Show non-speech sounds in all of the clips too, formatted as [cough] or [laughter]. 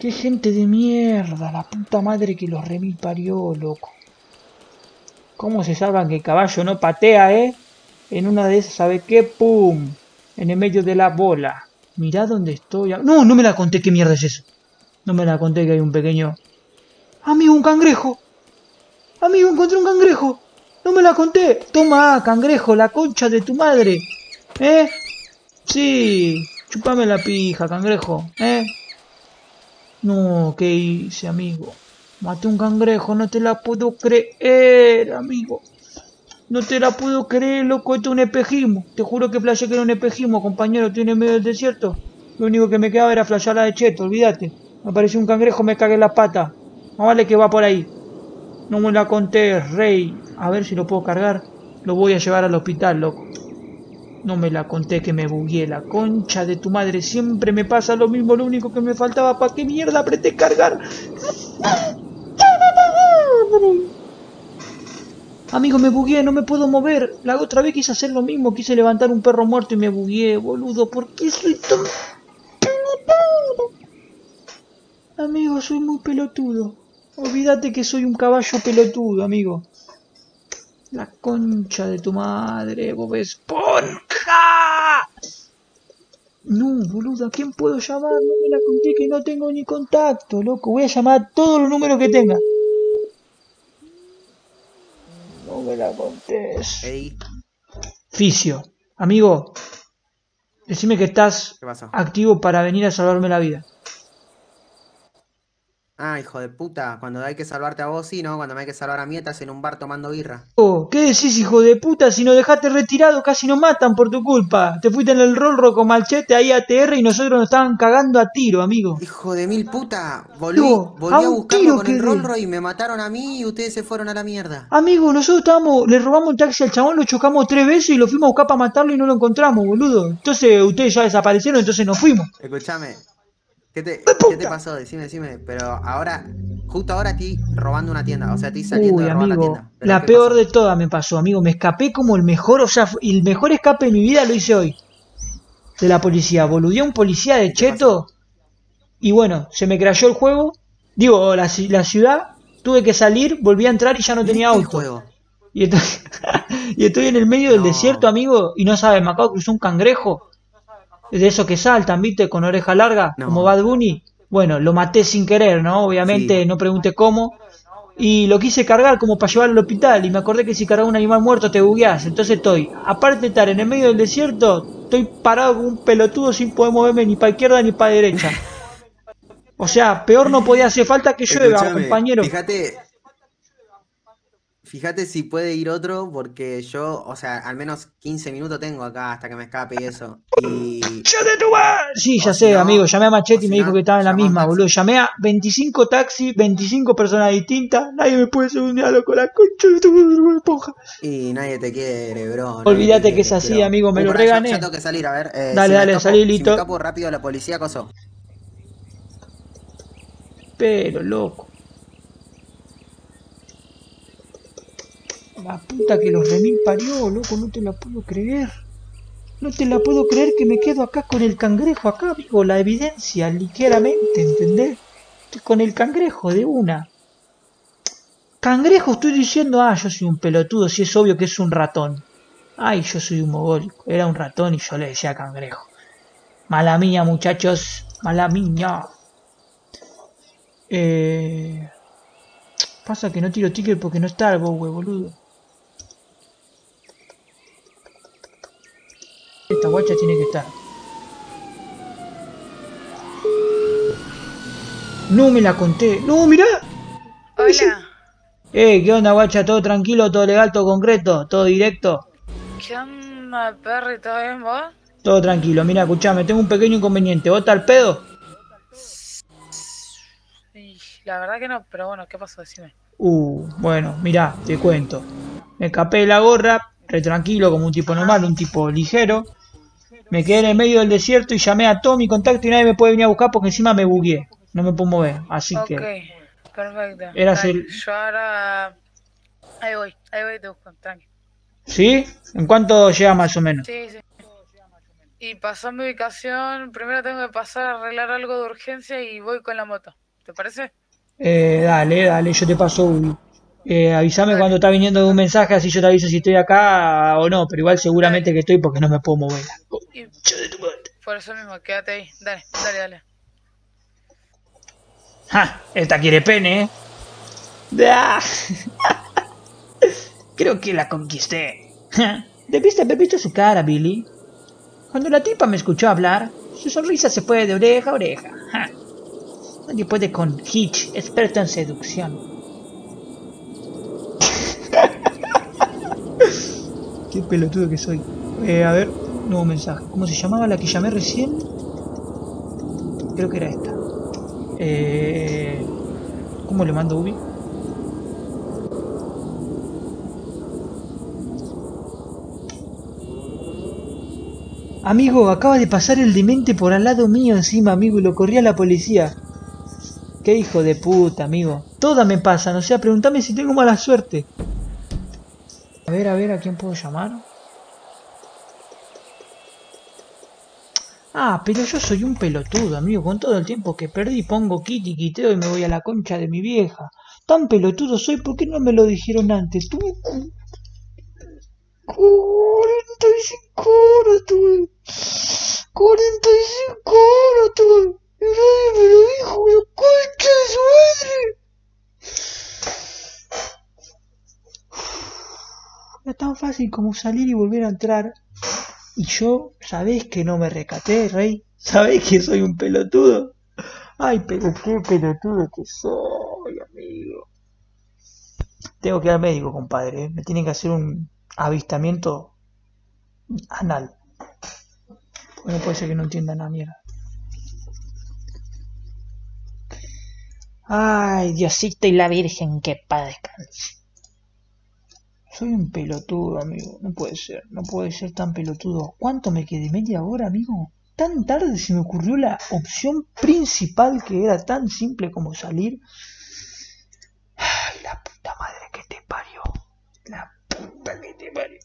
Qué gente de mierda, la puta madre que los remil parió, loco. ¿Cómo se salvan que el caballo no patea, eh? En una de esas, ¿sabe qué? ¡Pum! En el medio de la bola. Mirá dónde estoy. No, no me la conté, ¿qué mierda es eso? No me la conté que hay un pequeño... Amigo, un cangrejo. Amigo, encontré un cangrejo. No me la conté. Toma, cangrejo, la concha de tu madre. ¿Eh? Sí. Chupame la pija, cangrejo. ¿Eh? No, ¿qué hice, amigo? Maté un cangrejo, no te la puedo creer, amigo. No te la puedo creer, loco, esto es un espejismo. Te juro que flashé que era un espejismo, compañero, tiene medio del desierto. Lo único que me quedaba era flashear la de Cheto, olvídate. Me apareció un cangrejo, me cagué la pata. No vale que va por ahí. No me la conté, rey. A ver si lo puedo cargar. Lo voy a llevar al hospital, loco. No me la conté que me bugué, la concha de tu madre. Siempre me pasa lo mismo, lo único que me faltaba. ¿Para qué mierda apreté cargar? Amigo, me bugué, no me puedo mover. La otra vez quise hacer lo mismo, quise levantar un perro muerto y me bugué, boludo. ¿Por qué soy tan? Amigo, soy muy pelotudo. Olvídate que soy un caballo pelotudo, amigo. La concha de tu madre, Bob Esponja. No, boludo, ¿a quién puedo llamar? No me la conté que no tengo ni contacto, loco. Voy a llamar a todos los números que tenga. No me la contés. Ey, Ficio, amigo, decime que estás activo para venir a salvarme la vida. Ah, hijo de puta, cuando hay que salvarte a vos, sí, ¿no? Cuando me hay que salvar a mí, estás en un bar tomando birra. Oh, ¿Qué decís, hijo de puta? Si nos dejaste retirado, casi nos matan por tu culpa. Te fuiste en el Rolro con Malchete ahí a TR y nosotros nos estaban cagando a tiro, amigo. Hijo de mil puta, volví, No, volví a a, buscarlo con el Royce y me mataron a mí y ustedes se fueron a la mierda. Amigo, nosotros estábamos, le robamos un taxi al chabón, lo chocamos tres veces y lo fuimos a buscar para matarlo y no lo encontramos, boludo. Entonces ustedes ya desaparecieron, entonces nos fuimos. Escúchame, ¿qué te! ¿qué te pasó? Decime, decime, pero ahora, justo ahora estoy robando una tienda, o sea, estoy saliendo Uy, de robar la tienda. ¿Pero la peor pasó? de todas me pasó, amigo. Me escapé como el mejor, o sea, el mejor escape de mi vida lo hice hoy. De la policía. Boludeé a un policía de Cheto. Y bueno, se me crashó el juego. Digo, la, ci- la ciudad. Tuve que salir, volví a entrar y ya no tenía ¿Viste el auto. juego? Y estoy, [laughs] y estoy en el medio del desierto, amigo. Y no sabes, me acabo de cruzar un cangrejo. De esos que saltan, ¿viste? Con oreja larga, No. como Bad Bunny. Bueno, lo maté sin querer, ¿no? Obviamente, Sí. no pregunté cómo. Y lo quise cargar como para llevarlo al hospital. Y me acordé que si cargaba un animal muerto te bugueas. Entonces estoy, aparte de estar en el medio del desierto, estoy parado como un pelotudo sin poder moverme ni para izquierda ni para derecha. [laughs] O sea, peor no podía hacer falta que llueva, Escuchame, compañero. Fíjate. Fíjate si puede ir otro, porque yo, o sea, al menos 15 minutos tengo acá hasta que me escape y eso. Y. Sí, O ya si sé, no- amigo. Llamé a Machete o y si me dijo no, que estaba en la misma, boludo. Llamé a 25 taxis, 25 personas distintas. Nadie me puede hacer un diálogo con la concha de tu madre, esponja. Y nadie te quiere, bro. Olvídate quiere, que es así, pero- amigo, me Uh, lo ya- regané. Ya tengo que salir, a ver. eh, Dale, si dale, salí, Si listo. me escapo rápido la policía, coso. Pero, loco. La puta que los remil parió, loco, no te la puedo creer. No te la puedo creer que me quedo acá con el cangrejo, acá, amigo, la evidencia, ligeramente, ¿entendés? Estoy con el cangrejo de una. Cangrejo, estoy diciendo, ah, yo soy un pelotudo, si es obvio que es un ratón. Ay, yo soy un mogólico, era un ratón y yo le decía cangrejo. Mala mía, muchachos, mala mía. Eh... Pasa que no tiro ticket porque no está el Bowie, boludo. Esta guacha tiene que estar. No me la conté. No, mirá. Hola, Eh, ¿qué onda, guacha? ¿Todo tranquilo, todo legal, todo concreto, todo directo? ¿qué onda, Perry? ¿Todo bien vos? Todo tranquilo. Mira, escuchame, tengo un pequeño inconveniente. ¿Vos al pedo? La verdad que no, pero bueno, ¿qué pasó? Decime. Uh, bueno, mirá, te cuento. Me escapé de la gorra, re tranquilo, como un tipo normal, un tipo ligero. Me quedé en el medio del desierto y llamé a todo mi contacto y nadie me puede venir a buscar porque encima me bugué. No me puedo mover, así ok, que... perfecto. Dale, el- Yo ahora... Ahí voy, ahí voy, te busco, tranqui. ¿Sí? ¿En cuánto llega más o menos? Sí, sí. Y pasó mi ubicación. Primero tengo que pasar a arreglar algo de urgencia y voy con la moto. ¿Te parece? Eh, dale, dale, yo te paso. Eh, avísame cuando está viniendo un mensaje, así yo te aviso si estoy acá o no, pero igual seguramente que estoy porque no me puedo mover. Por eso mismo, quédate ahí. Dale, dale, dale. ¡Ja! Esta quiere pene, ¿eh? ¡Ah! [laughs] Creo que la conquisté. Debiste haber visto su cara, Billy. Cuando la tipa me escuchó hablar, su sonrisa se fue de oreja a oreja. Ja. Nadie puede con Hitch, experto en seducción. Qué pelotudo que soy. Eh, a ver, nuevo mensaje. ¿Cómo se llamaba la que llamé recién? Creo que era esta. Eh, ¿Cómo le mando Ubi? Amigo, acaba de pasar el demente por al lado mío encima, amigo, y lo corría la policía. Qué hijo de puta, amigo. Todas me pasan, o sea, pregúntame si tengo mala suerte. A ver, a ver, ¿a quién puedo llamar? Ah, pero yo soy un pelotudo, amigo. Con todo el tiempo que perdí, pongo kitty, quiteo y me voy a la concha de mi vieja. Tan pelotudo soy, ¿por qué no me lo dijeron antes? Tú... 45 horas tuve. 45 horas tuve. Y nadie me lo dijo, la concha de su madre. Tan fácil como salir y volver a entrar. Y yo, ¿sabés que no me recaté, rey? ¿Sabés que soy un pelotudo? Ay, pero qué pelotudo que soy, amigo. Tengo que ir al médico, compadre. ¿eh? Me tienen que hacer un avistamiento anal. Porque no puede ser que no entiendan la mierda. Ay, Diosito y la Virgen, que padezcan. Soy un pelotudo, amigo. No puede ser, no puede ser tan pelotudo. ¿Cuánto me quedé? ¿Media hora, amigo? Tan tarde se me ocurrió la opción principal que era tan simple como salir. Ay, la puta madre que te parió. La puta que te parió.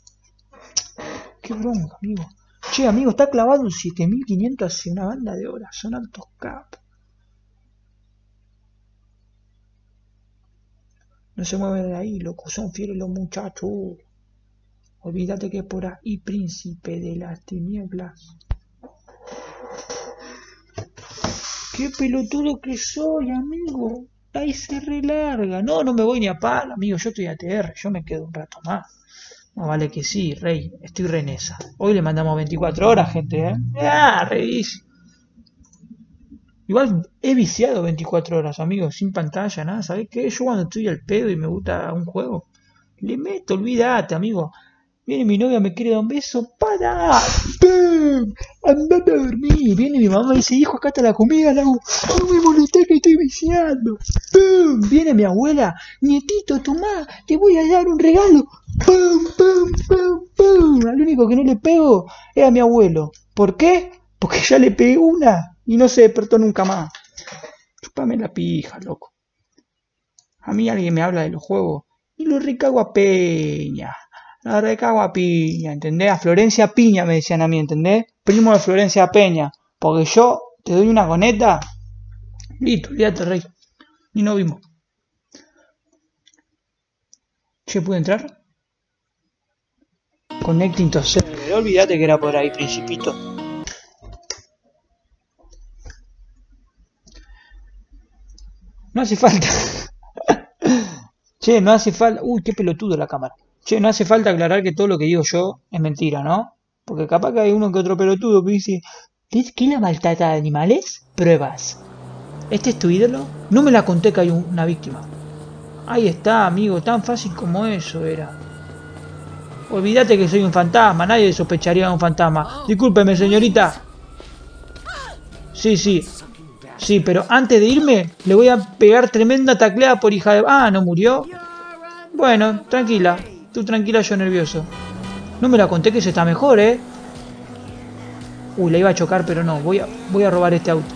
Qué bronca, amigo. Che, amigo, está clavado un 7500 hace una banda de horas. Son altos capos. No se mueven de ahí, loco. Son fieles los muchachos. Olvídate que por ahí, príncipe de las tinieblas. Qué pelotudo que soy, amigo. Ahí se relarga. No, no me voy ni a palo, amigo. Yo estoy ATR. Yo me quedo un rato más. No vale que sí, rey. Estoy re en esa. Hoy le mandamos 24 horas, gente, ¿eh? Ah, reís. Igual he viciado 24 horas, amigo, sin pantalla, nada. ¿Sabes qué? Yo cuando estoy al pedo y me gusta un juego, le meto, olvídate, amigo. Viene mi novia, me quiere dar un beso, ¡para! ¡Pum! ¡Andate a dormir! Viene mi mamá y dice, hijo, acá está la comida, la hago. ¡No me molestes que estoy viciando! ¡Pum! Viene mi abuela, nietito, tomá, te voy a dar un regalo. ¡Pum, pum, pum, pum! Al único que no le pego es a mi abuelo. ¿Por qué? Porque ya le pegué una y no se despertó nunca más. Chupame la pija, loco. A mí alguien me habla de los juegos y lo recago a peña. La recago a piña, ¿entendés? A Florencia Piña me decían a mí, ¿entendés? Primo de Florencia Peña. Porque yo te doy una coneta. Listo, olvídate, rey. Y no vimos. ¿Che, pude entrar? Connecting to. Olvídate que era por ahí, principito. No hace falta. [laughs] che, no hace falta. Uy, qué pelotudo la cámara. Che, no hace falta aclarar que todo lo que digo yo es mentira, ¿no? Porque capaz que hay uno que otro pelotudo que dice, ¿ves que la maltrata de animales? Pruebas. ¿Este es tu ídolo? No me la conté que hay un- una víctima. Ahí está, amigo, tan fácil como eso era. Olvídate que soy un fantasma, nadie sospecharía de un fantasma. Discúlpeme, señorita. Sí, sí. Sí, pero antes de irme, le voy a pegar tremenda tacleada por hija de... Ah, ¿no murió? Bueno, tranquila. Tú tranquila, yo nervioso. No me la conté que se está mejor, ¿eh? Uy, la iba a chocar, pero no. Voy a, voy a robar este auto.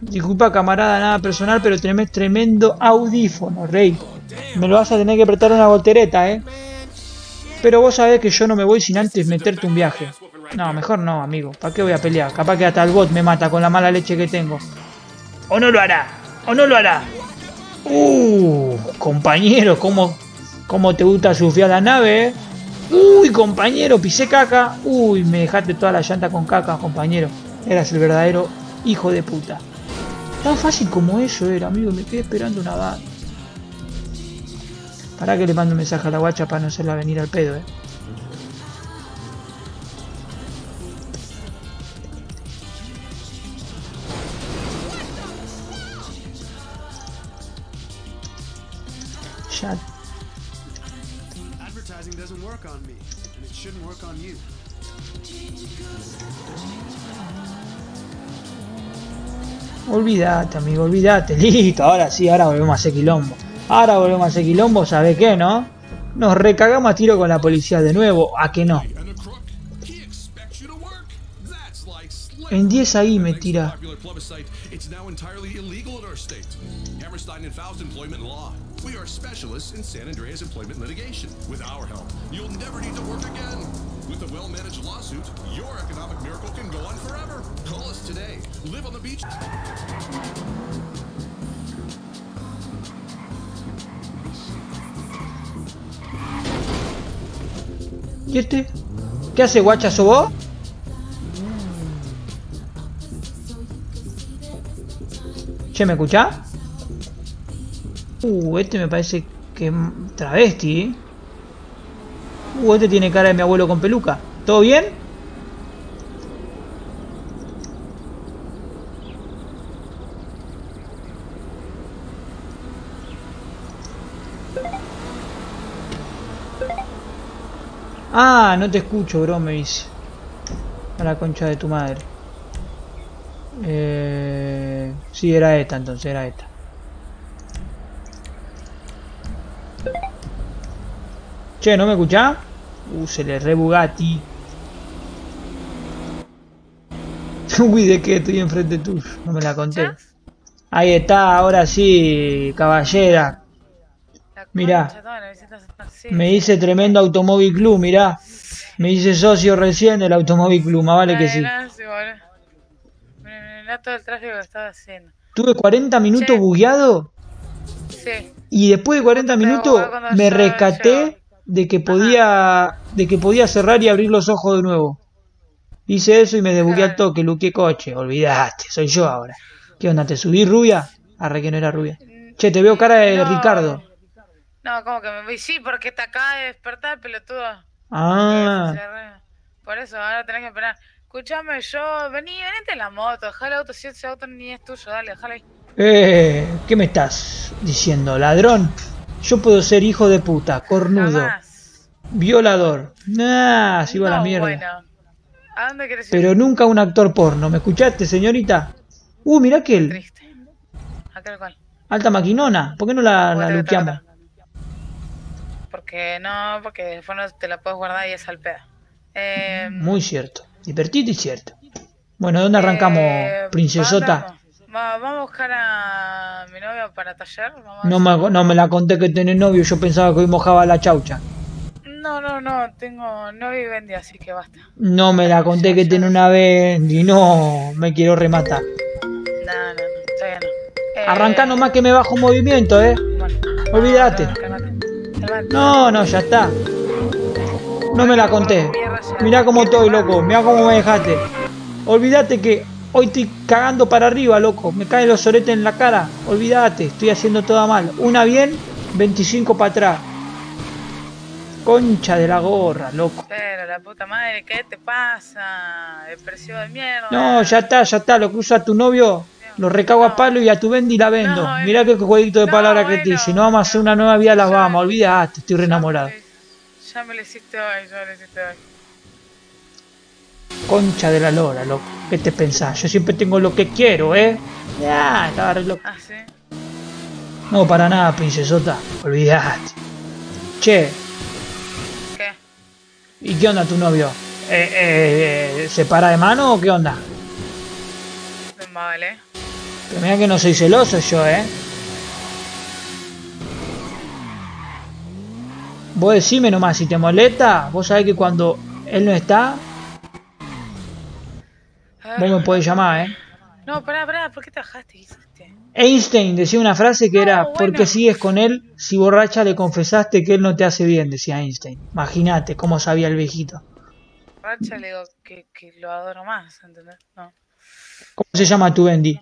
Disculpa, camarada, nada personal, pero tenés tremendo audífono, rey. Me lo vas a tener que apretar una voltereta, ¿eh? Pero vos sabés que yo no me voy sin antes meterte un viaje. No, mejor no, amigo. ¿Para qué voy a pelear? Capaz que hasta el bot me mata con la mala leche que tengo. O no lo hará. O no lo hará. Uh, compañero, ¿cómo, cómo te gusta sufrir la nave, eh? Uy, compañero, pisé caca. Uy, me dejaste toda la llanta con caca, compañero. Eras el verdadero hijo de puta. Tan fácil como eso era, amigo. Me quedé esperando una banda. Para que le mando un mensaje a la guacha para no hacerla venir al pedo, eh. Olvídate, amigo, olvídate. [laughs] Listo, ahora sí, ahora volvemos a hacer quilombo. Ahora volvemos a hacer quilombo, ¿sabe qué, no? Nos recagamos a tiro con la policía de nuevo, ¿a que no? En 10 ahí me tira. We are specialists in San Andreas employment litigation. With our help, you'll never need to work again. With a well-managed lawsuit, your economic miracle can go on forever. Call us today. Live on the beach. ¿Y este? ¿Qué hace, guacha, sos vos? Che, ¿me escuchás? Uh, este me parece que es travesti. ¿eh? Uh, este tiene cara de mi abuelo con peluca. ¿Todo bien? Ah, no te escucho, bro, me dice. A la concha de tu madre. Eh, sí, era esta entonces, era esta. Che, ¿no me escuchás? Uh, se le re Bugatti. [laughs] Uy, ¿de qué? Estoy enfrente tuyo. No me la conté. Ahí está, ahora sí, caballera. Mirá. Me dice tremendo Automóvil Club, mirá. Me dice socio recién del Automóvil Club, más vale que sí. todo el tráfico que estaba haciendo. Tuve 40 minutos bugueado Sí. y después de 40 Justo minutos me rescaté de que podía de que podía cerrar y abrir los ojos de nuevo. Hice eso y me desbugué al toque, luqué coche, olvidaste, soy yo ahora. ¿Qué onda? ¿Te subí rubia? Arre que no era rubia. Che, te veo cara de No. Ricardo. No, como que me vi. Sí, porque te acaba de despertar, pelotudo. Ah, Por eso, ahora tenés que esperar. Escuchame, yo. Vení, venite en la moto. Dejá el auto. Si ese auto ni es tuyo, dale, déjalo ahí. eh, ¿qué me estás diciendo? ¿Ladrón? Yo puedo ser hijo de puta, cornudo, Jamás. violador. Nah, se iba a la No, mierda. Bueno. ¿A dónde querés ir? Pero nunca un actor porno. ¿Me escuchaste, señorita? Uh, mirá aquel. Triste. Aquel cual. Alta maquinona. ¿Por qué no la, la luqueamos? Porque no, porque después no te la puedes guardar y es al pedo. Eh, Muy cierto. Divertido y cierto. Bueno, ¿dónde arrancamos, eh, princesota? Va- vamos a buscar a mi novia para taller. Vamos a No me, no me la conté que tenés novio. Yo pensaba que hoy mojaba la chaucha. No, no, no, tengo novio y vendí, así que basta. No me la conté que tiene una y no me quiero rematar. No, no, no, todavía no. Eh, Arrancá nomás que me bajo un movimiento, ¿eh? bueno. Olvídate. No. No, no, ya está. No me la conté. Mirá cómo estoy, loco. Mirá cómo me dejaste. Olvídate que hoy estoy cagando para arriba, loco. Me caen los soretes en la cara. Olvídate, estoy haciendo todo mal. Una bien, 25 para atrás. Concha de la gorra, loco. Pero la puta madre, ¿qué te pasa? Depresión de mierda. No, ya está, ya está. Lo que usa tu novio, lo recago a palo y a tu vendi la vendo. No, eh. Mirá qué jueguito de No, palabras que te hice. No vamos a hacer una nueva vida las vamos. Olvídate, estoy re enamorado. Ya me lo hiciste hoy, ya me lo hiciste hoy. Concha de la lora, loco. ¿Qué te pensás? Yo siempre tengo lo que quiero, ¿eh? Ya, estaba re loco. Ah, sí. No, para nada, princesota. Olvídate. Che, ¿Qué? ¿y qué onda tu novio? Eh, eh, eh, ¿Se para de mano o qué onda? Vale. Pero mira que no soy celoso yo, ¿eh? Vos decime nomás, si te molesta, vos sabés que cuando él no está, vos me podés llamar, ¿eh? No, pará, pará, ¿por qué te bajaste? ¿Qué hiciste? Einstein decía una frase que No, era, bueno. ¿por qué sigues con él si borracha le confesaste que él no te hace bien? Decía Einstein. Imagínate cómo sabía el viejito. Racha le digo que, que lo adoro más, ¿entendés? No. ¿Cómo se llama tu Bendy?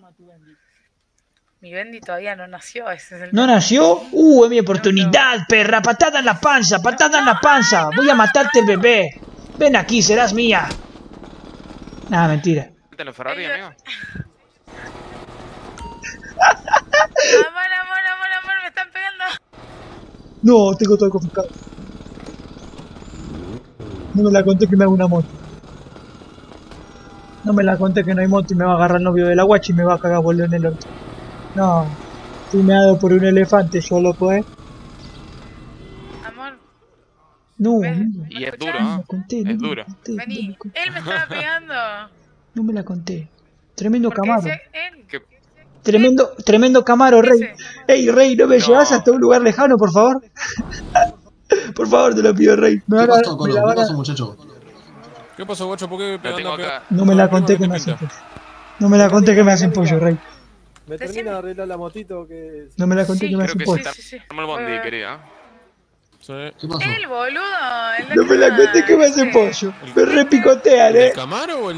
Mi Bendy todavía no nació, ese es el ¿No nació? ¡Uh, es mi oportunidad, perra! ¡Patada en la panza! ¡Patada en la panza! ¡Voy a matarte el bebé! ¡Ven aquí, serás mía! Nada, mentira. ¿Te lo Ferrari, amigo? [laughs] Amor, amor, amor, amor, me están pegando. No, tengo todo confiscado. No me la conté que me hago una moto. No me la conté que no hay moto y me va a agarrar el novio de la guacha y me va a cagar boludo en el orto. No, estoy meado por un elefante yo, loco, eh. Amor, No, ¿me, no, me Y es duro, no ¿eh? conté, Es no la duro. conté, no Vení, conté. él me estaba pegando. No me la conté. Tremendo Porque camaro. él. ¿Qué? Tremendo, tremendo camaro, ¿Qué rey. Ey, rey, ¿no me No. llevas hasta un lugar lejano, por favor? [laughs] por favor, te lo pido, rey. Me ¿Qué pasó, Colo? ¿Qué pasó, muchacho? ¿Qué pasó, guacho? ¿Por qué pegando acá. No me la conté ¿qué que me hacen pollo. No me la conté que me hacen pollo, rey. Me termina de arreglar la motito que... No me la conté que me hacen que pollo. sí, Sí, sí, querida. Sí. ¿Qué pasó? Él, boludo. el de No me la conté que me hacen ese. pollo. Me repicotean, ¿El eh. Camaro o el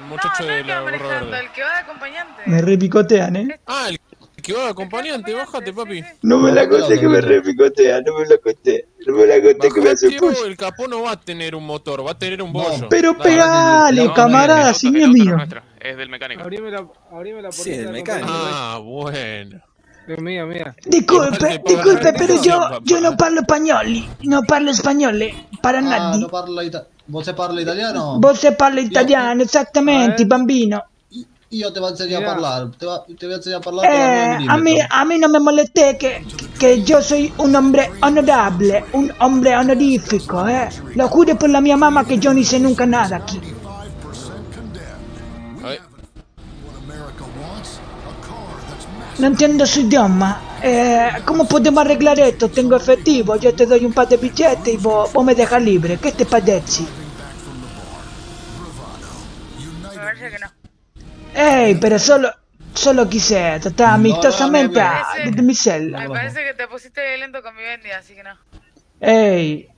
No, muchacho no de el que la va gorra manejando, verde? el que va de acompañante. Me repicotean, eh. Ah, el que va de acompañante, bájate, papi. Sí, sí. No me la No, conté que me no. repicotean, no me la conté. No me la conté que me Bajate, pollo. el capó no va a tener un motor, va a tener un No, bollo. Pero pegale, no, camarada, el si el no mío. es del mecánico. Abrime la, abrime la Sí, puerta el del mecánico. Ah, bueno. Es mía, mía. Disculpe, disculpe, pero yo, yo no parlo español. No parlo español, eh. Para Ah, nadie. no parla ita- ¿Vos se parla italiano? Vos se parla italiano, esattamente, Eh. bambino. Y yo te voy a enseñar Mira. a hablar. Te, va- te voy a enseñar a hablar con la nueve Eh, a mí, milímetros. a mí no me molesté que, que yo soy un hombre honorable, un hombre honorífico, eh. Lo juro por la mía mamá que yo no hice nunca nada aquí. No entiendo su idioma. Eh, ¿Cómo podemos arreglar esto? Tengo efectivo, yo te doy un par de billetes y vos, vos me dejas libre. ¿Qué te parece? Me parece que no. Ey, pero solo, solo quise tratar No, amistosamente no, a- no, no. desde mi celda. Me parece que te pusiste lento con mi Bendy, así que no. Ey,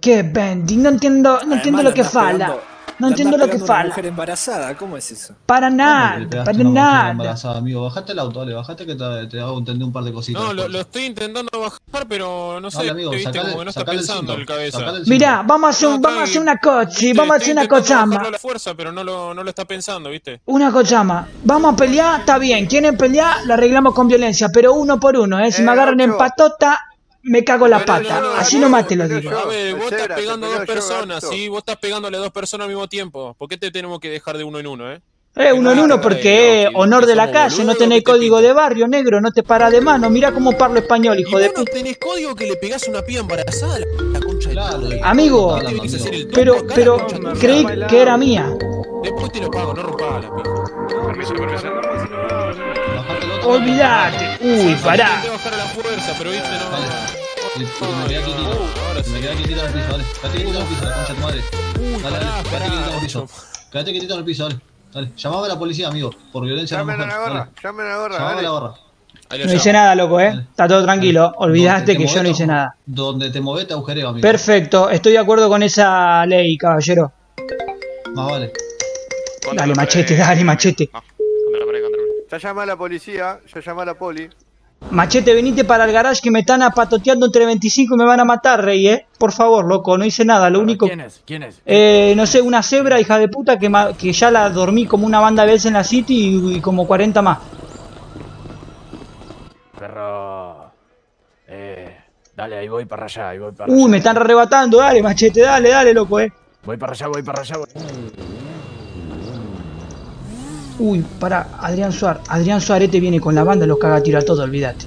qué Bendy, no entiendo, no entiendo lo que fala. fala. No entiendo lo que Una fala. mujer embarazada, ¿cómo es eso? Para ¿Cómo que nada, para a una mujer nada. embarazada, amigo? Bajate el auto, dale, bajate que te, te hago entender un par de cositas. No, lo, estoy intentando bajar, pero no sé, Dale, amigo, viste, sacale, como que no está el pensando el cabeza. el. Mirá, vamos a hacer, No, vamos a hacer una cochi, vamos a hacer una cochama. la fuerza, pero no lo, no lo está pensando, ¿viste? Una cochama. Vamos a pelear, está bien. Quieren pelear, lo arreglamos con violencia, pero uno por uno, ¿eh? Si Eh, me agarran en patota, me cago la pata. no, Así no, nomás te lo digo. yo- A ver, vos estás pegando a dos personas. ¿sí? Vos estás pegándole a dos personas al mismo tiempo. ¿Por qué te tenemos que dejar de uno en uno, eh? Eh, uno en uno que- porque que- honor de la calle, no tenés ¿qué te código de barrio, negro, no te para de mano. Mira cómo parlo español, hijo ¿Y de puta. tenés código que le pegás una piba embarazada? La, concha de. Amigo, Pero, pero creí que era mía. Después te lo pago, no rompas la. Permiso, permiso. Olvidate. Uy, pará. Me quedé quietito. Ahora Me sí. quedé quietito en el piso, dale. Quédate quietito en el piso, la concha de tu madre. Dale, dale, quédate pará. quietito en el piso. Quédate quietito en el piso, dale. Dale. Llamame a la policía, amigo. Por violencia a la mujer. la gorra, Dale. llamen a la gorra, Llamame a la gorra. No hice nada, loco, ¿eh? Está todo tranquilo. Olvidaste que yo no hice nada. Donde te movés te agujereo, amigo. Perfecto, estoy de acuerdo con esa ley, caballero. Más vale. Dale, machete, dale, machete. No, contra la pared, contra la pared. Ya llamé a la policía, ya llamé a la poli. Machete, venite para el garage que me están apatoteando entre 25 y me van a matar, rey, ¿eh? Por favor, loco, no hice nada. Lo único... ¿Quién es? ¿Quién es? Eh, no sé, una cebra, hija de puta, que, ma- que ya la dormí como una banda de veces en la City y, y como 40 más. Perro. Eh. Dale, ahí voy para allá, ahí voy para Uy, allá. me están arrebatando, dale, machete, dale, dale, loco, eh. Voy para allá, voy para allá. voy- Uy, para, Adrián Suárez. Adrián Suárez te viene con la banda, los caga a tiro a todo, olvídate.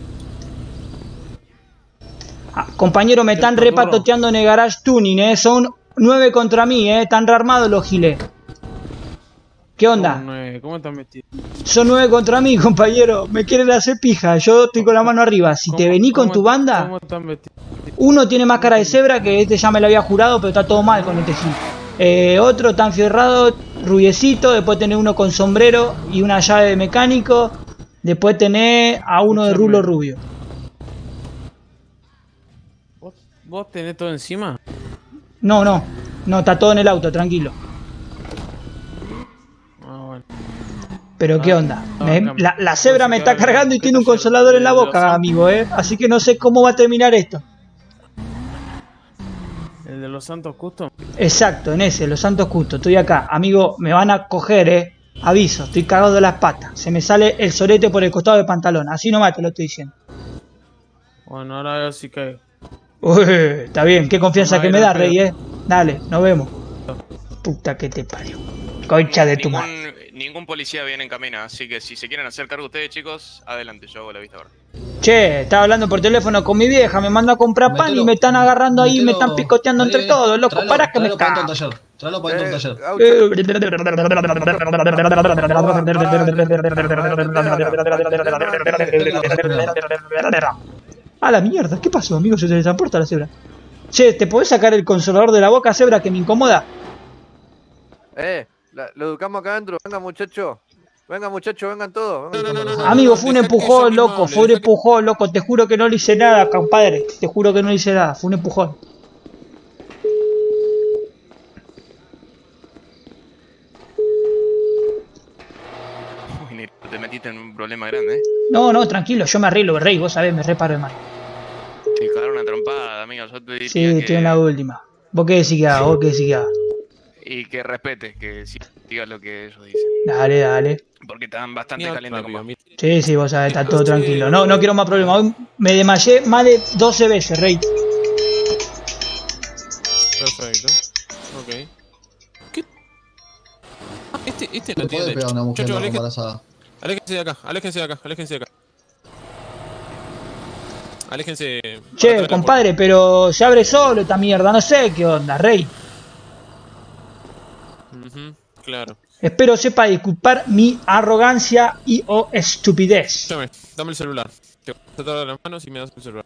Ah, compañero, me están repatoteando en el garage tuning, eh. Son nueve contra mí, eh. Están rearmados los giles. ¿Qué onda? ¿Cómo estás metido? Son nueve contra mí, compañero. Me quieren hacer pija. Yo estoy con la mano arriba. Si te vení con tu banda, estás metido? Uno tiene máscara de cebra, que este ya me lo había jurado, pero está todo mal con este gil. Eh, otro tan fierrado, rubiecito. Después tenés uno con sombrero y una llave de mecánico. Después tenés a uno de rulo rubio. ¿Vos, vos tenés todo encima? No, no. No, está todo en el auto, tranquilo. Ah, bueno. Pero qué Ah, onda. Me- la, la cebra me está cargando y ¿qué tiene un consolador en la ¿De los boca, amigo, ¿eh? Así que no sé cómo va a terminar esto. ¿El de los Santos Custom? Exacto, en ese, Los Santos Justo. Estoy acá. Amigo, me van a coger, ¿eh? Aviso, estoy cagado de las patas. Se me sale el sorete por el costado del pantalón. Así nomás te lo estoy diciendo. Bueno, ahora veo si cae. Uy, está bien, qué confianza que me da, Rey, ¿eh? Dale, nos vemos. Puta que te parió. Concha de tu madre. ningún policía viene en camino, así que si se quieren hacer cargo ustedes, chicos, adelante, yo hago la vista ahora. Che, estaba hablando por teléfono con mi vieja, me mandó a comprar pan y me están agarrando ahí, me están picoteando entre todos, loco. Pará que me cago. Tráelo para Eh, taller. Gaucho, A la mierda, ¿qué pasó, amigo? Se teletransporta la cebra. Che, ¿te podés sacar el consolador de la boca, cebra, que me incomoda? eh, la- lo educamos acá adentro. Venga, muchacho. Venga, muchacho, vengan todos. vengan No, no, no, todos. no. Amigo, fue un empujón, loco, fue un empujón, loco. Te juro que no le hice nada, compadre. Te juro que no le hice nada, fue un empujón. [laughs] Uy, te metiste en un problema grande, ¿eh? No, no, tranquilo, yo me arreglo, rey, vos sabés, me reparo de mal. Te cagaron una trompada, amigo. Yo te diría Sí, que... estoy en la última. ¿Vos qué decís que haga? ¿Vos qué decís que haga? Y que respetes, que si digas lo que ellos dicen. Dale, dale. Porque están bastante calientes vos. mira. Sí, sí, vos sabés, está todo tranquilo. No, no quiero más problemas. Hoy me desmayé más de 12 veces, rey. Perfecto. Ok. ¿Qué? Ah, Este, este No tiene pegar a una mujer Muchacho, no aleje- embarazada. Aléjense de acá, aléjense de acá, aléjense de acá. Aléjense. Che, compadre, pero se abre solo esta mierda. No sé qué onda, rey. Claro. Espero sepa disculpar mi arrogancia y o estupidez. Escúchame, dame el celular. Te voy a tratar las manos y me das el celular.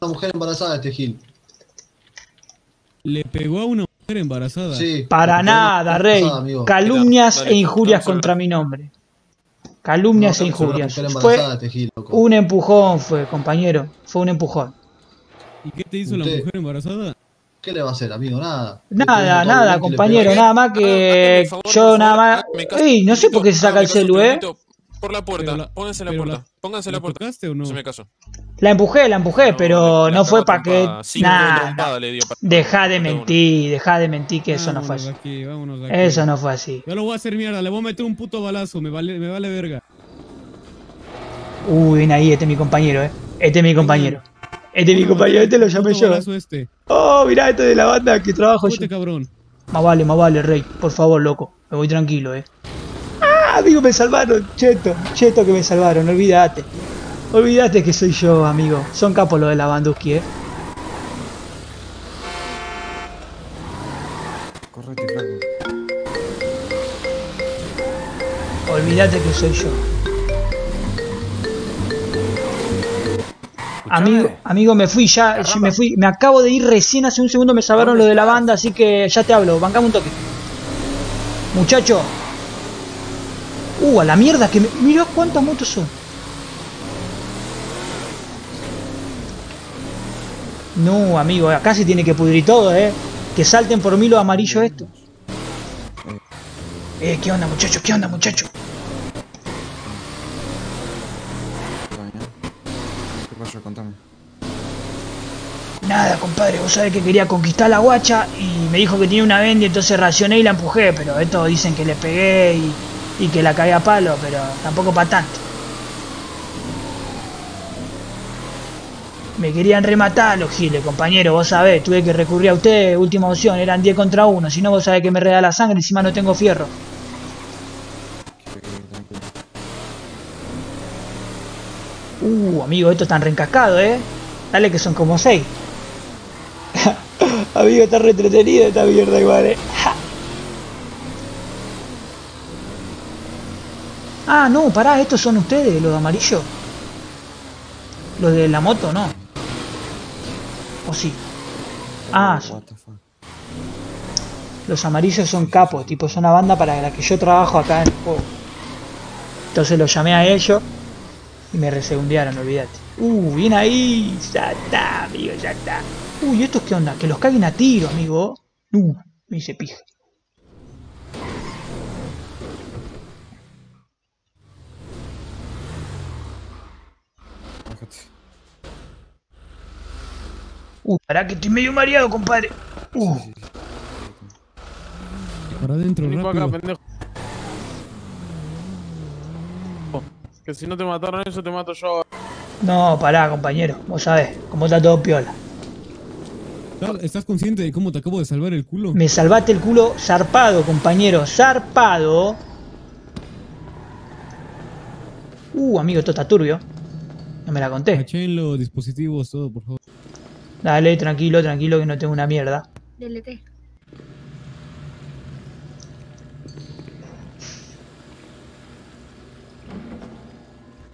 Una mujer embarazada este Gil. Le pegó a una mujer embarazada. Sí. Para nada, rey. amigo. Calumnias Dale, e injurias dame contra mi nombre. Calumnias No, e injurias. mujer Fue embarazada este Gil, loco. un empujón, fue, compañero. Fue un empujón. ¿Y qué te hizo la mujer embarazada? ¿Qué le va a hacer, amigo? Nada. Nada, nada, compañero, nada más que el favor, yo nada más. Ey, no sé por qué se saca el hágame celu, eh. Por la puerta, la- pónganse la puerta, la- pónganse la ¿La puerta. o no? Se me caso. La empujé, la empujé, pero no fue para que. de Nada. para- Deja de mentir, deja de mentir que eso no fue así. de aquí, vámonos de aquí. Eso no fue así. Yo lo voy a hacer mierda, le voy a meter un puto balazo, me vale, me vale verga. Uy, ven ahí, este es mi compañero, eh. Este es mi compañero. Este es mi compañero, este lo llamé yo. este. Oh, mirá, este de la banda que trabajo yo. Cabrón. Más vale, más vale, rey. Por favor, loco. Me voy tranquilo, eh. Ah, amigo, me salvaron. Cheto, cheto que me salvaron. Olvídate. Olvídate que soy yo, amigo. Son capos los de la Banduski, eh. Correte. Olvídate que soy yo. Amigo, amigo, me fui ya, me fui, me acabo de ir recién hace un segundo me salvaron lo de la banda, así que ya te hablo, bancame un toque. Muchacho. Uh, a la mierda que me. Mirá cuántas motos son. No, amigo, acá se tiene que pudrir todo, eh. Que salten por mí los amarillos estos. Eh, ¿qué onda, muchacho? ¿Qué onda, muchacho? ¿Qué pasó? Contame. Nada, compadre, vos sabés que quería conquistar la guacha y me dijo que tenía una bendy, entonces racioné y la empujé, pero estos dicen que le pegué y, y que la caí a palo, pero tampoco para tanto. Me querían rematar los giles, compañero, vos sabés, tuve que recurrir a usted, última opción, eran 10 contra 1, si no vos sabés que me reda la sangre, encima no tengo fierro. Uh, amigo, esto están reencascados, eh. Dale que son como 6. [laughs] amigo, está re entretenida esta mierda igual, eh. [laughs] Ah, no, pará, estos son ustedes, los de amarillo. Los de la moto, no. ¿O sí? Ah, fuck. los amarillos son capos, tipo, es una banda para la que yo trabajo acá en el juego. Entonces los llamé a ellos y me resegundearon, olvídate. Uh, bien ahí, ya está, amigo, ya está. Uy, ¿estos qué onda? Que los caguen a tiro, amigo. Uh, me hice pija. Uh, pará que estoy medio mareado, compadre. Uh, Para adentro, rápido. pendejo. Que si no te mataron eso, te mato yo. no, pará, compañero. Vos sabés, como está todo piola. ¿Estás- ¿Estás consciente de cómo te acabo de salvar el culo? Me salvaste el culo zarpado, compañero, zarpado. Uh, amigo, esto está turbio. No me la conté. Cachen los dispositivos, todo, por favor. Dale, tranquilo, tranquilo, que no tengo una mierda. DLT.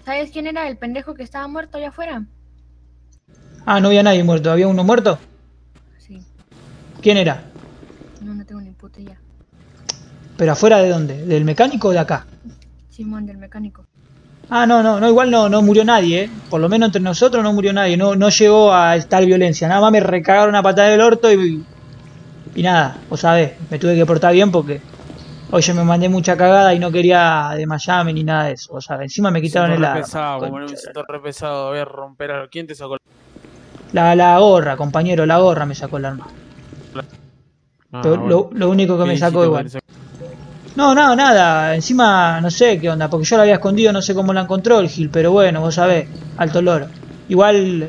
¿Sabes quién era el pendejo que estaba muerto allá afuera? Ah, no había nadie muerto. ¿Había uno muerto? ¿Quién era? no, no tengo ni puta idea. ¿Pero afuera de dónde? ¿Del mecánico o de acá? Simón del mecánico. Ah, no, no, no, igual no, no murió nadie, ¿eh? Por lo menos entre nosotros no murió nadie. No, no llegó a tal violencia. Nada más me recagaron a patada del orto y. Y nada, vos sabés, me tuve que portar bien porque. Hoy yo me mandé mucha cagada y no quería desmayarme ni nada de eso, vos sabés. Encima me quitaron el arma. pesado, como re pesado, voy a romper algo. ¿Quién te sacó La, la gorra, compañero, la gorra me sacó el arma. Ah, bueno. lo, lo único que ¿Qué me sacó igual. No, no, nada. Encima no sé qué onda, porque yo la había escondido, no sé cómo la encontró el Gil, pero bueno, vos sabés, alto loro. Igual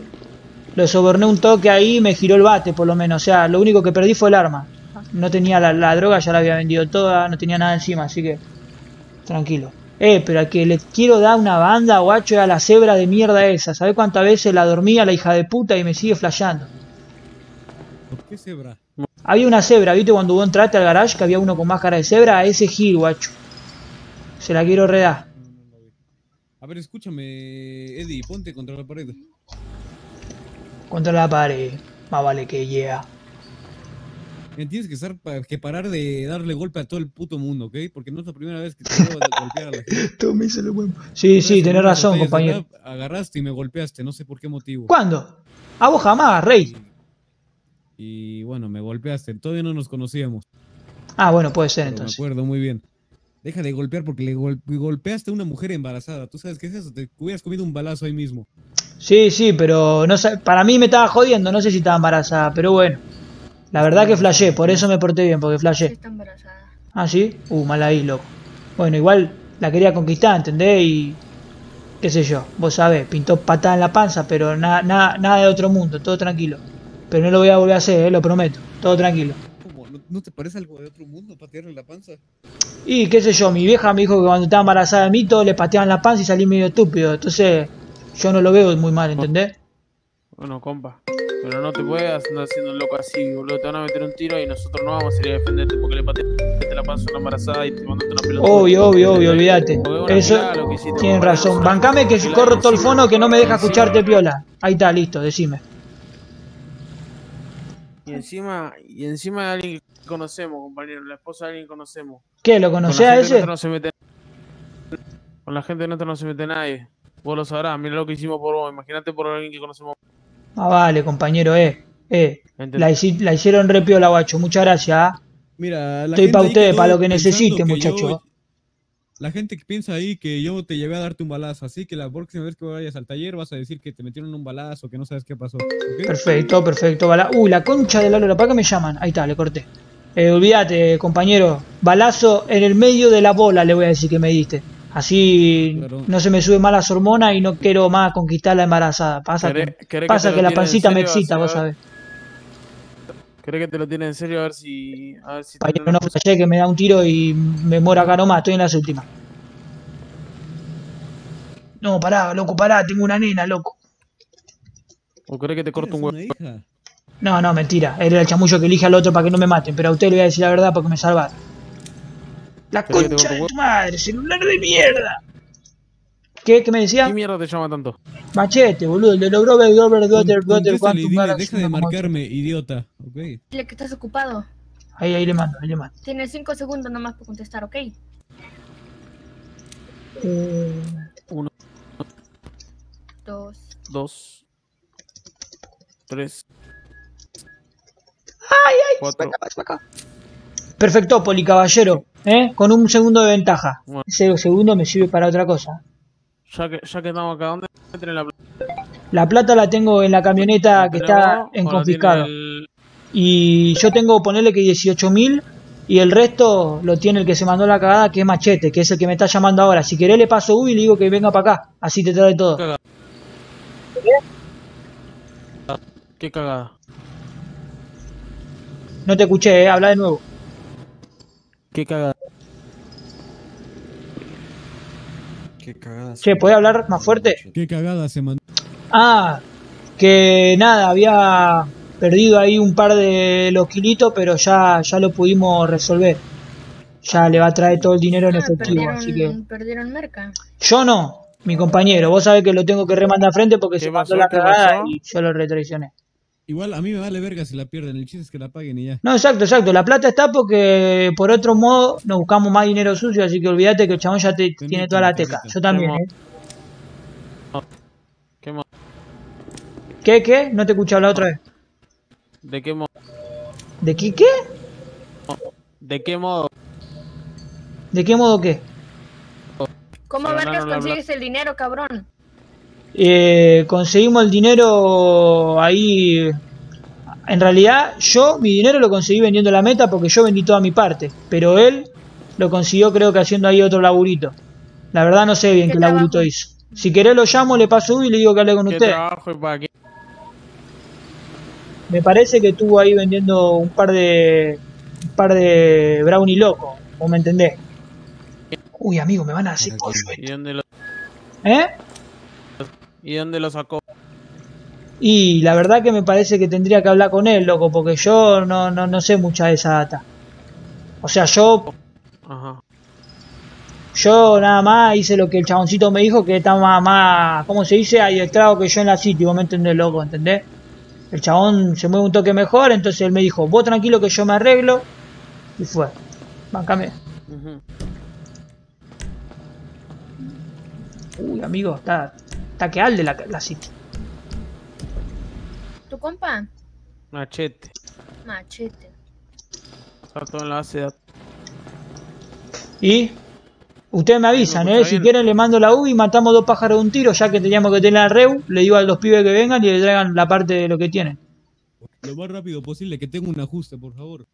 lo soborné un toque ahí y me giró el bate, por lo menos. O sea, lo único que perdí fue el arma. No tenía la, la droga, ya la había vendido toda, no tenía nada encima, así que tranquilo. Eh, pero al que le quiero dar una banda, guacho, es a la cebra de mierda esa. ¿Sabés cuántas veces la dormía la hija de puta y me sigue flasheando? ¿Por qué cebra? Había una cebra, ¿viste? Cuando vos entraste al garage que había uno con máscara de cebra, a ese Gil, guacho. Se la quiero redar. A ver, escúchame, Eddie, ponte contra la pared. Contra la pared. Más vale que yeah. Eh, Tienes que, estar pa- que parar de darle golpe a todo el puto mundo, ¿ok? Porque no es la primera vez que te veo de- golpear a la gente. [laughs] Tome, se lo Sí, sí, tenés razón, compañero. Agarraste y me golpeaste, no sé por qué motivo. ¿Cuándo? A vos jamás, rey. Y bueno, me golpeaste. Todavía no nos conocíamos. Ah, bueno, puede ser pero entonces. Me acuerdo muy bien. Deja de golpear porque le gol- golpeaste a una mujer embarazada. ¿Tú sabes qué es eso? Te hubieras comido un balazo ahí mismo. Sí, sí, pero no sé, para mí me estaba jodiendo, no sé si estaba embarazada, pero bueno. La verdad que flashé, por eso me porté bien, porque flashé. Está embarazada. Ah, sí, uh, mal ahí, loco. Bueno, igual la quería conquistar, ¿entendés? Y. qué sé yo, vos sabés, pintó patada en la panza, pero nada nada nada de otro mundo, todo tranquilo. Pero no lo voy a volver a hacer, eh, lo prometo, todo tranquilo. ¿Cómo? ¿No, te parece algo de otro mundo patearle la panza? Y qué sé yo, mi vieja me dijo que cuando estaba embarazada de mí, todos le pateaban la panza y salí medio estúpido. Entonces, yo no lo veo muy mal, ¿entendés? Bueno, compa. Pero no te puedes andar haciendo un loco así, boludo. Te van a meter un tiro y nosotros no vamos a ir a defenderte porque le pateaste la panza a una embarazada y te mandaste una pelota. Obvio, obvio, obvio, olvídate. Eso, tienes razón. Bancame que corro todo el fono que no me deja escucharte piola. Ahí está, listo, decime. Y encima, y encima de alguien que conocemos, compañero. La esposa de alguien que conocemos. ¿Qué, lo Con la conocés a gente ese? nuestra No se mete... Con la gente nuestra no se mete nadie. Vos lo sabrás, mira lo que hicimos por vos. Imagínate por alguien que conocemos. Ah, vale, compañero, eh. Eh, la, hici- la hicieron re piola, guacho. Muchas gracias, ¿ah? Mira, la Estoy gente pa' ahí ustedes, quedó para lo que necesite, que muchacho. yo- La gente que piensa ahí que yo te llevé a darte un balazo, así que la próxima vez que vayas al taller vas a decir que te metieron un balazo, que no sabes qué pasó. Perfecto, perfecto. Bala Uy, la concha de la lora. ¿Para qué me llaman? Ahí está, le corté. Eh, olvídate, compañero. Balazo en el medio de la bola, le voy a decir que me diste. Así no se me sube más las hormonas y no quiero más conquistar la embarazada. Pasa, ¿Querés- que, que pasa que, lo la pancita me excita, vos a ver. ¿Crees que te lo tiene en serio? A ver si. A ver si te no flashé que me da un tiro y me muero acá nomás. Estoy en las últimas. No, pará, loco, pará. Tengo una nena, loco. ¿O crees que te corto un huevo? No, no, mentira. Era el chamullo que elige al otro para que no me maten. Pero a usted le voy a decir la verdad porque me salvaron. La ¿Querés que concha de tu madre, celular de mierda. ¿Qué? ¿Qué me decía? ¿Qué mierda te llama tanto? Machete, boludo, el de los Grover, Grover, Dotter, Dotter, Quantum deja de marcarme, idiota. Ok. Dile que estás ocupado. Ahí, ahí le mando, ahí le mando. Tienes cinco segundos nomás para contestar, ¿ok? Eh, Uno, Dos. dos, tres, Ay, ay, cuatro. Perfecto, Poli caballero, ¿eh? Con un segundo de ventaja. Ese segundo me sirve para otra cosa. Ya que, ya que estamos acá, ¿dónde tenés la plata? La plata la tengo en la camioneta que está ¿Tenemos en confiscado. el- Y yo tengo, ponerle que 18.000 y el resto lo tiene el que se mandó la cagada, que es Machete, que es el que me está llamando ahora. Si querés le paso Ubi y le digo que venga para acá. Así te trae todo. Cagada. ¿Qué cagada? No te escuché, eh. Habla de nuevo. ¿Qué cagada? Cagada. Che, ¿podés hablar más fuerte? Qué cagada se mandó. Ah, que nada, había perdido ahí un par de los kilitos, pero ya, ya lo pudimos resolver. Ya le va a traer todo el dinero en Ah, efectivo, perdieron, así que... perdieron merca. Yo no, mi compañero. Vos sabés que lo tengo que remandar frente porque se mandó pasó? la ¿Qué cagada pasó? y yo lo retraicioné. Igual a mí me vale verga si la pierden. El chiste es que la paguen y ya. No, exacto, exacto. La plata está porque por otro modo nos buscamos más dinero sucio, así que olvídate que el chabón ya te, tiene toda la teca. Yo también, ¿eh? ¿Qué mo- ¿Qué, qué? No te escuché hablar otra vez. ¿De qué modo? ¿De qué, qué? ¿De qué modo? ¿De qué modo qué? ¿Cómo vergas consigues el dinero, cabrón? Eh, conseguimos el dinero ahí. En realidad, yo mi dinero lo conseguí vendiendo la meta porque yo vendí toda mi parte. Pero él lo consiguió, creo que haciendo ahí otro laburito. La verdad, no sé bien ¿Qué qué, laburito hizo. Si querés, lo llamo, le paso y le digo que hable con ¿Qué usted. trabajo y para qué? Me parece que estuvo ahí vendiendo un par de. Un par de brownie loco. ¿Vos me entendés? Uy, amigo, me van a hacer pollo. ¿Y dónde lo, ¿Eh? ¿Y dónde lo sacó? Y la verdad que me parece que tendría que hablar con él, loco, porque yo no, no, no sé mucha de esa data. O sea, yo, Ajá. yo nada más hice lo que el chaboncito me dijo, que está más, más ¿cómo se dice? Adiestrado que yo en la City, vos me entendés, loco, ¿entendés? El chabón se mueve un toque mejor, entonces él me dijo, vos tranquilo que yo me arreglo. Y fue. Bancame. Ujú. Uy, amigo, está, está que alde la, la City. ¿Tu compa? Machete. Machete. Está todo en la base de datos. Y ustedes me avisan, ¿eh? Si bien. quieren le mando la U y matamos dos pájaros de un tiro, ya que teníamos que tener la REU, le digo a los pibes que vengan y le traigan la parte de lo que tienen. Lo más rápido posible, que tenga un ajuste, por favor.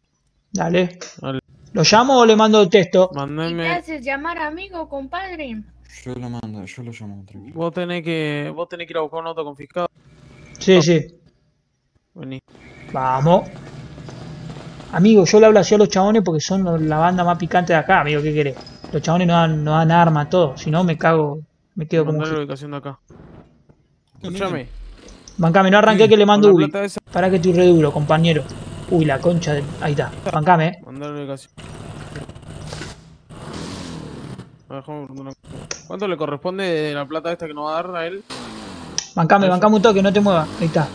Dale. Dale. ¿Lo llamo o le mando texto? ¿Qué Mandame. haces? ¿Llamar amigo, compadre? Yo lo mando, yo lo llamo, tranquilo. Vos tenés que. Vos tenés que ir a buscar un auto confiscado. Sí, sí. Vení. Vamos. Amigo, yo le hablo así a los chabones porque son la banda más picante de acá, amigo, ¿qué querés? Los chabones no dan, no dan armas, todo. Si no, me cago, me quedo como un Mandale la ubicación de acá. Escuchame. Bancame, no arranqué que le mando Con Ubi. esa- Para que estoy re duro, compañero. Uy, la concha de... Ahí está. Bancame, eh. Mandale la ubicación. A ver, déjame preguntar una cosa. ¿Cuánto le corresponde de la plata esta que nos va a dar a él? Bancame, bancame un toque, no te muevas. Ahí está.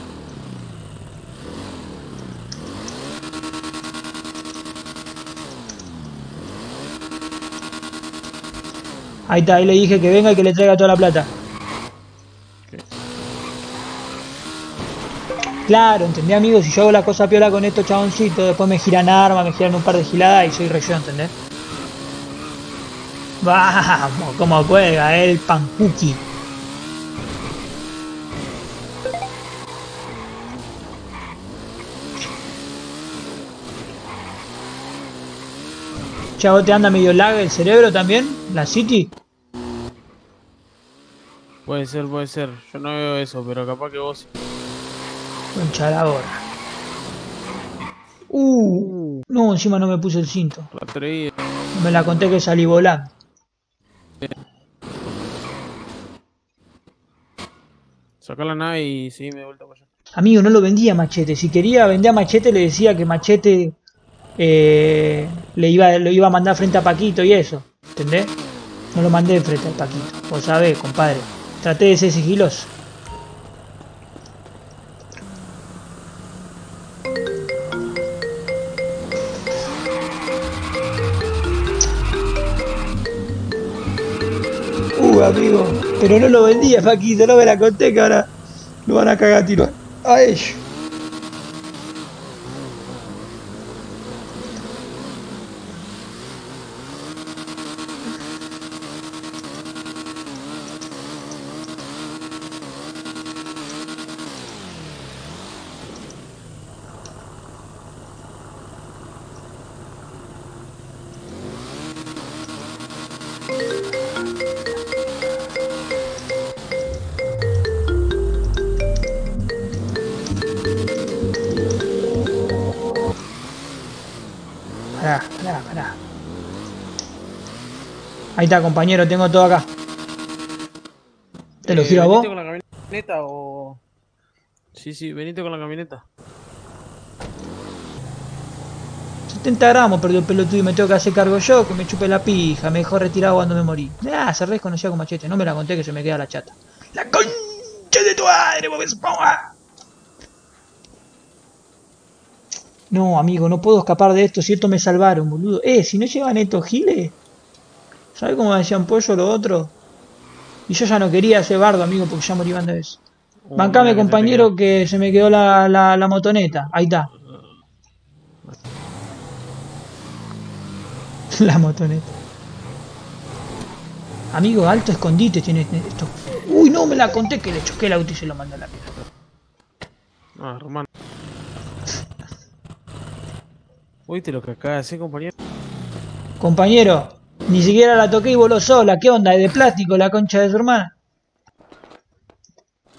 Ahí está, ahí le dije que venga y que le traiga toda la plata. Claro, entendí amigo, si yo hago la cosa piola con estos chaboncitos, después me giran armas, me giran un par de giladas y soy re yo, ¿entendés? Vamos, como cuelga eh, el pancuki. Chavo, ¿te anda medio lag el cerebro también? ¿La City? Puede ser, puede ser. Yo no veo eso, pero capaz que vos. Concha la hora. Uh, no, encima no me puse el cinto. Me la conté que salí volando. Sacá la nave y seguime de vuelta para allá. Amigo, no lo vendía Machete. Si quería vender a Machete, le decía que Machete eh, le iba, lo iba a mandar frente a Paquito y eso. ¿Entendés? No lo mandé frente a Paquito. Vos sabés, compadre. Traté de ser sigiloso. Amigo. Pero no lo vendía, Paquito, no me la conté que ahora lo van a cagar a tiro a ellos. Está, compañero, tengo todo acá. ¿Te lo Eh, giro a vos? ¿Veniste con la camioneta o...? Sí, sí, venite con la camioneta. 70 gramos perdió el pelotudo y me tengo que hacer cargo yo, que me chupe la pija, me dejó retirado cuando me morí. Ah, se desconocía con machete, no me la conté que se me queda la chata. ¡La concha de tu madre, Bob Esponja! No, amigo, no puedo escapar de esto, si esto me salvaron, boludo. Eh, si no llevan estos giles, ¿sabes cómo me decían pollo lo otro? Y yo ya no quería hacer bardo, amigo, porque ya morí de vez. Uh, Bancame, se compañero, que se me quedó la, la, la motoneta. Ahí está. [laughs] La motoneta. Amigo, alto escondite tiene esto. Uy, no me la conté que le choqué el auto y se lo mandé a la mierda. Ah, Román. ¿Oíste lo que de hacer, compañero? Compañero, ni siquiera la toqué y voló sola. ¿Qué onda? ¿Es de plástico la concha de su hermana?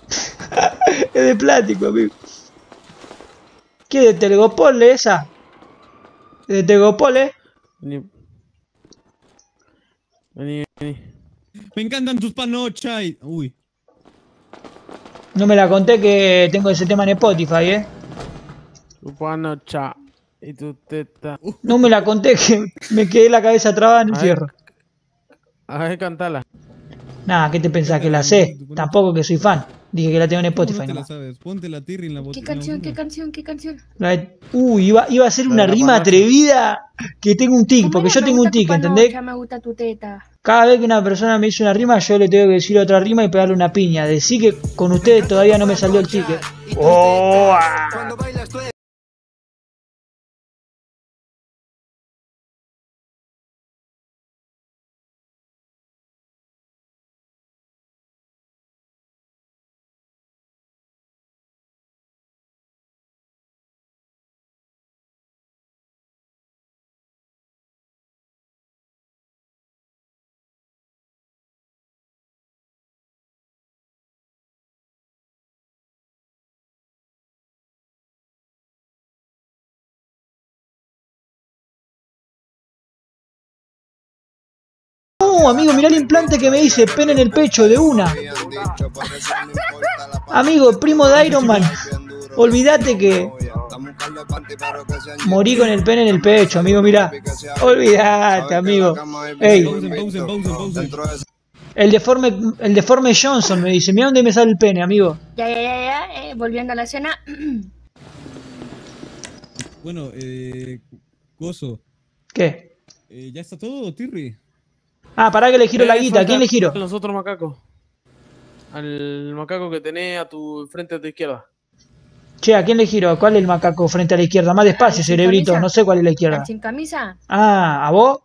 [laughs] es de plástico, amigo. ¿Qué de Telgopole esa? ¿Es de Telgopole? Vení. Vení, vení. Me encantan tus panochas. Uy. No me la conté que tengo ese tema en Spotify, ¿eh? Tu panocha y tu teta. No me la conté que me quedé la cabeza trabada en el Ay. fierro. A ver, cantala. Nada, ¿qué te pensás? ¿Que la sé? Tampoco que soy fan. Dije que la tengo en ¿Cómo Spotify no te la sabes? Ponte la tirri en la ¿Qué botella. canción? ¿Qué canción? ¿Qué canción? La de- Uy, iba, iba a ser una rima atrevida que tengo un tic, ¿Cómo porque yo tengo un tic, ¿entendés? panocha, Me gusta tu teta. Cada vez que una persona me dice una rima, yo le tengo que decir otra rima y pegarle una piña. Decir que con ustedes todavía no me salió el tic. ¿eh? Oh, No, amigo, mirá el implante que me hice, pene en el pecho, de una. Amigo, primo de Iron Man. Olvídate que morí con el pene en el pecho, amigo, mirá. Olvídate, amigo. Ey, el deforme, el deforme Johnson me dice, mira dónde me sale el pene, amigo. Ya, ya, ya, ya. eh, volviendo a la escena. Bueno, eh. Gozo. ¿Qué? Eh, ¿Ya está todo, Tirri? Ah, pará que le giro la guita, ¿a quién le giro? Los otros macacos. Al macaco que tenés a tu frente a tu izquierda. Che, ¿a quién le giro? ¿Cuál es el macaco frente a la izquierda? Más despacio, cerebrito, camisa. no sé cuál es la izquierda. ¿Al sin camisa? Ah, ¿a vos?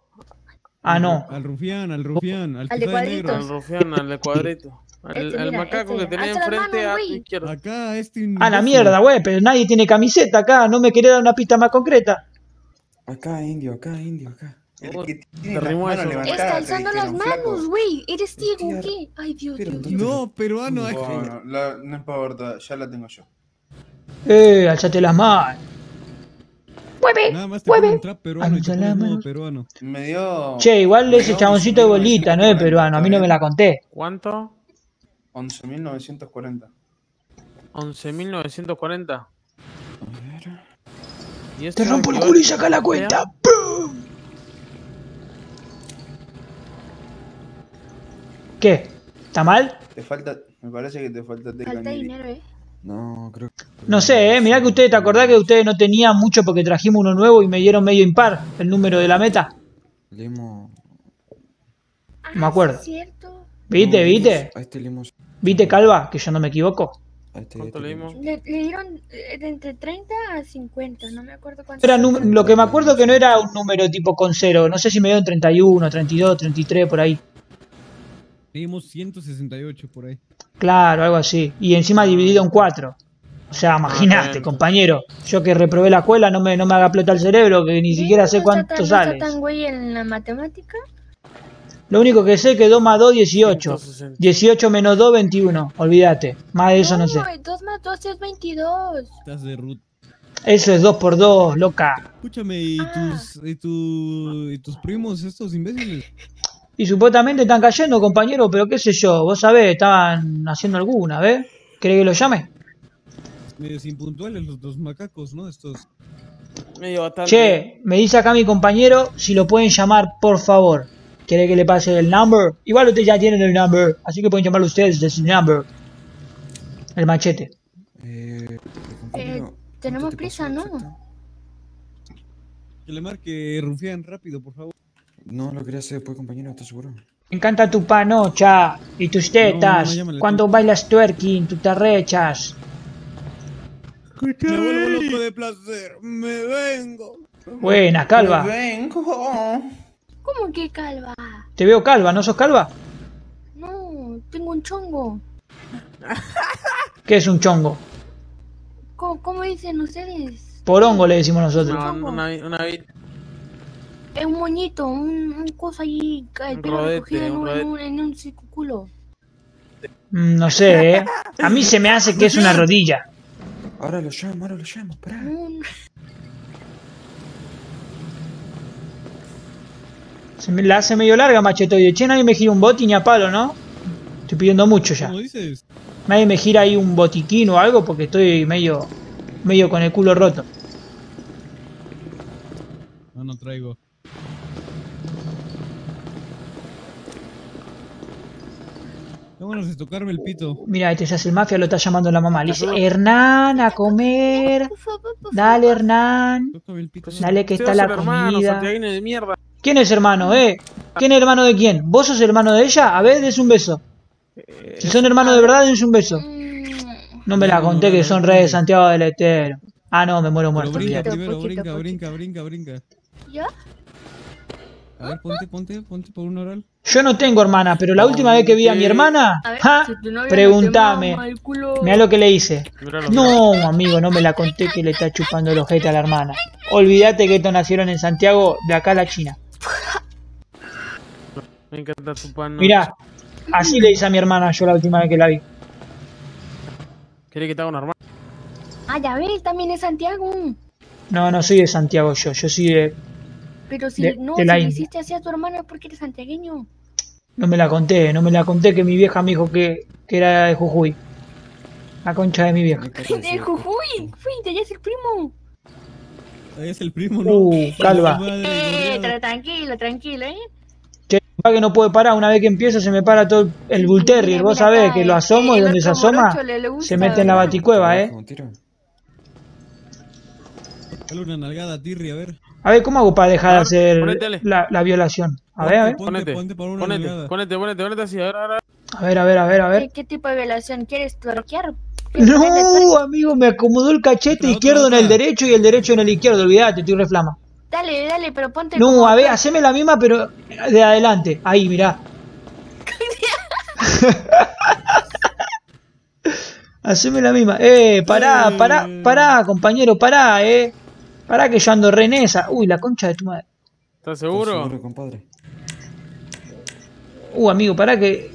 Ah, no. Al rufián, al rufián, al de negro. Al rufián, al de cuadrito. Al, Este, al mira, macaco este. que tenés enfrente a tu izquierda. Acá, este. A la mierda, güey, pero nadie tiene camiseta acá, no me querés dar una pista más concreta. Acá, indio, acá, indio, acá. Oh, te rimó eso. Está alzando las manos, güey. ¿Eres ciego o qué? Ay, Dios, Dios, Dios. No, peruano. es- Bueno, la- no importa, ya la tengo yo. Eh, alzate las manos. Mueve, Nada más te mueve. peruano Alza las manos. peruano. Me dio. Che, igual ese chaboncito de bolita, no es peruano, a mí no me la conté. ¿Cuánto? 11.940. 11.940. ¿Y Te rompo el culo y saca la cuenta. ¡Pum! ¿Qué? ¿Está mal? Te falta. Me parece que te falta Falta dinero, eh. No, creo que. No sé, eh, mirá que ustedes, ¿te acordás que ustedes no tenían mucho porque trajimos uno nuevo y me dieron medio impar el número de la meta? Limo. No me acuerdo. Ah, ¿Es cierto? ¿Viste, No, viste? A este le dimos. ¿Viste, Calva? Que yo no me equivoco. A este, ¿Cuánto le dimos? Le, le dieron eh, de entre 30 a 50, no me acuerdo cuánto. Era lo que me acuerdo que no era un número tipo con cero. No sé si me dio en 31, 32, 33, por ahí. Le dimos 168 por ahí. Claro, algo así. Y encima dividido en cuatro. O sea, imagínate, bien. compañero. Yo que reprobé la escuela no me, no me haga explotar el cerebro, que ni siquiera sé ¿No cuánto sale. ¿No está tan güey en la matemática? Lo único que sé es que 2 más 2, 18. 18 menos 2, 21. Olvídate. Más de eso no sé. 2 más 2 es 22. Estás de root. Eso es 2 por 2, loca. Escúchame, ¿y tus, y, tu, y tus primos, estos imbéciles? Y supuestamente están cayendo, compañero, pero qué sé yo. Vos sabés, estaban haciendo alguna, ¿ves? ¿Querés que lo llame? Medios impuntuales los dos macacos, ¿no? Estos. Medio bastante. Che, me dice acá mi compañero si lo pueden llamar, por favor. ¿Quiere que le pase el number? Igual ustedes ya tienen el number, así que pueden llamarlo ustedes desde su number. El machete. Eh, Eh, tenemos prisa, ¿no? Que le marque Rufián rápido, por favor. No, lo quería hacer después, compañero, ¿estás seguro? Me encanta tu panocha y tus tetas. no, cuando bailas twerking, tú te rechas. Me vuelvo loco de placer. Me vengo. Buena, calva. Vengo. ¿Cómo que calva? Te veo calva, ¿no sos calva? No, tengo un chongo. ¿Qué es un chongo? ¿Cómo, cómo dicen ustedes? Porongo le decimos nosotros. No, una, una, Es un moñito, un, un cosa ahí, el pelo rodete, recogido en un un, en un, en un circulo. Mm, No sé, ¿eh? A mí se me hace que es una [laughs] rodilla. Ahora lo llamo, ahora lo llamo, pará. Se me la hace medio larga, machetoide. Che, nadie me gira un botín ni a palo, ¿no? Estoy pidiendo mucho ya. ¿Cómo dices? Nadie me gira ahí un botiquín o algo porque estoy medio, medio con el culo roto. No, no traigo. Vámonos a tocarme el pito. Mira, este ya es el mafia, lo está llamando la mamá. Le dice, Hernán, a comer. Dale, Hernán. Dale que Se está la comida. ¿Quién es hermano, eh? ¿Quién es hermano de quién? ¿Vos sos hermano de ella? A ver, des un beso. Si son hermanos de verdad, dense un beso. No me la conté que son reyes de Santiago del Estero. Ah, no, me muero muerto. brinca primero, brinca, brinca, brinca, brinca. ¿Ya? A ver, ponte, ponte, ponte por un oral. Yo no tengo hermana, pero la última vez que vi a mi hermana, culo. Mira lo que le hice. No, amigo, no me la conté que le está chupando el ojete a la hermana. Olvídate que estos nacieron en Santiago, de acá a la China. Me encanta tu pan. Mirá, así le hice a mi hermana yo la última vez que la vi. ¿Querés que te haga una hermana? Ah, ya ves, también es Santiago. No, no soy de Santiago yo, yo soy de... Pero si De- no, de si hiciste así a tu hermana es porque eres santiagueño. No me la conté, no me la conté que mi vieja me dijo que, que era de Jujuy. La concha de mi vieja. [laughs] De Jujuy, fui, de allá es el primo. Ahí es el primo, ¿no? Uh, calva. Eh, tra- tranquilo, tranquilo, ¿eh? Che, que no puede parar, una vez que empiezo se me para todo el Bull Terrier, vos sabés que lo eh, asomo y donde se asoma se mete en la baticueva, eh. Dale una nalgada a Tirri, a ver. A ver, ¿cómo hago para dejar de hacer la, la violación? A ver, a ver. Ponete, ponete, ponete, ponete, ponete así, a ver, a ver. A ver, a ver, a ver, a ver. ¿Qué, qué tipo de violación? ¿Quieres ponerle No, amigo, me acomodó el cachete izquierdo en el derecho y el derecho en el izquierdo, olvídate, estoy reflama. Dale, dale, pero ponte No, como- a ver, haceme la misma, pero de adelante. Ahí, mirá. [laughs] [laughs] haceme la misma. Eh, pará, pará, pará, compañero, pará, eh. Pará que yo ando re en esa. Uy, la concha de tu madre. ¿Estás seguro? Seguro, compadre. Uh, amigo, pará que.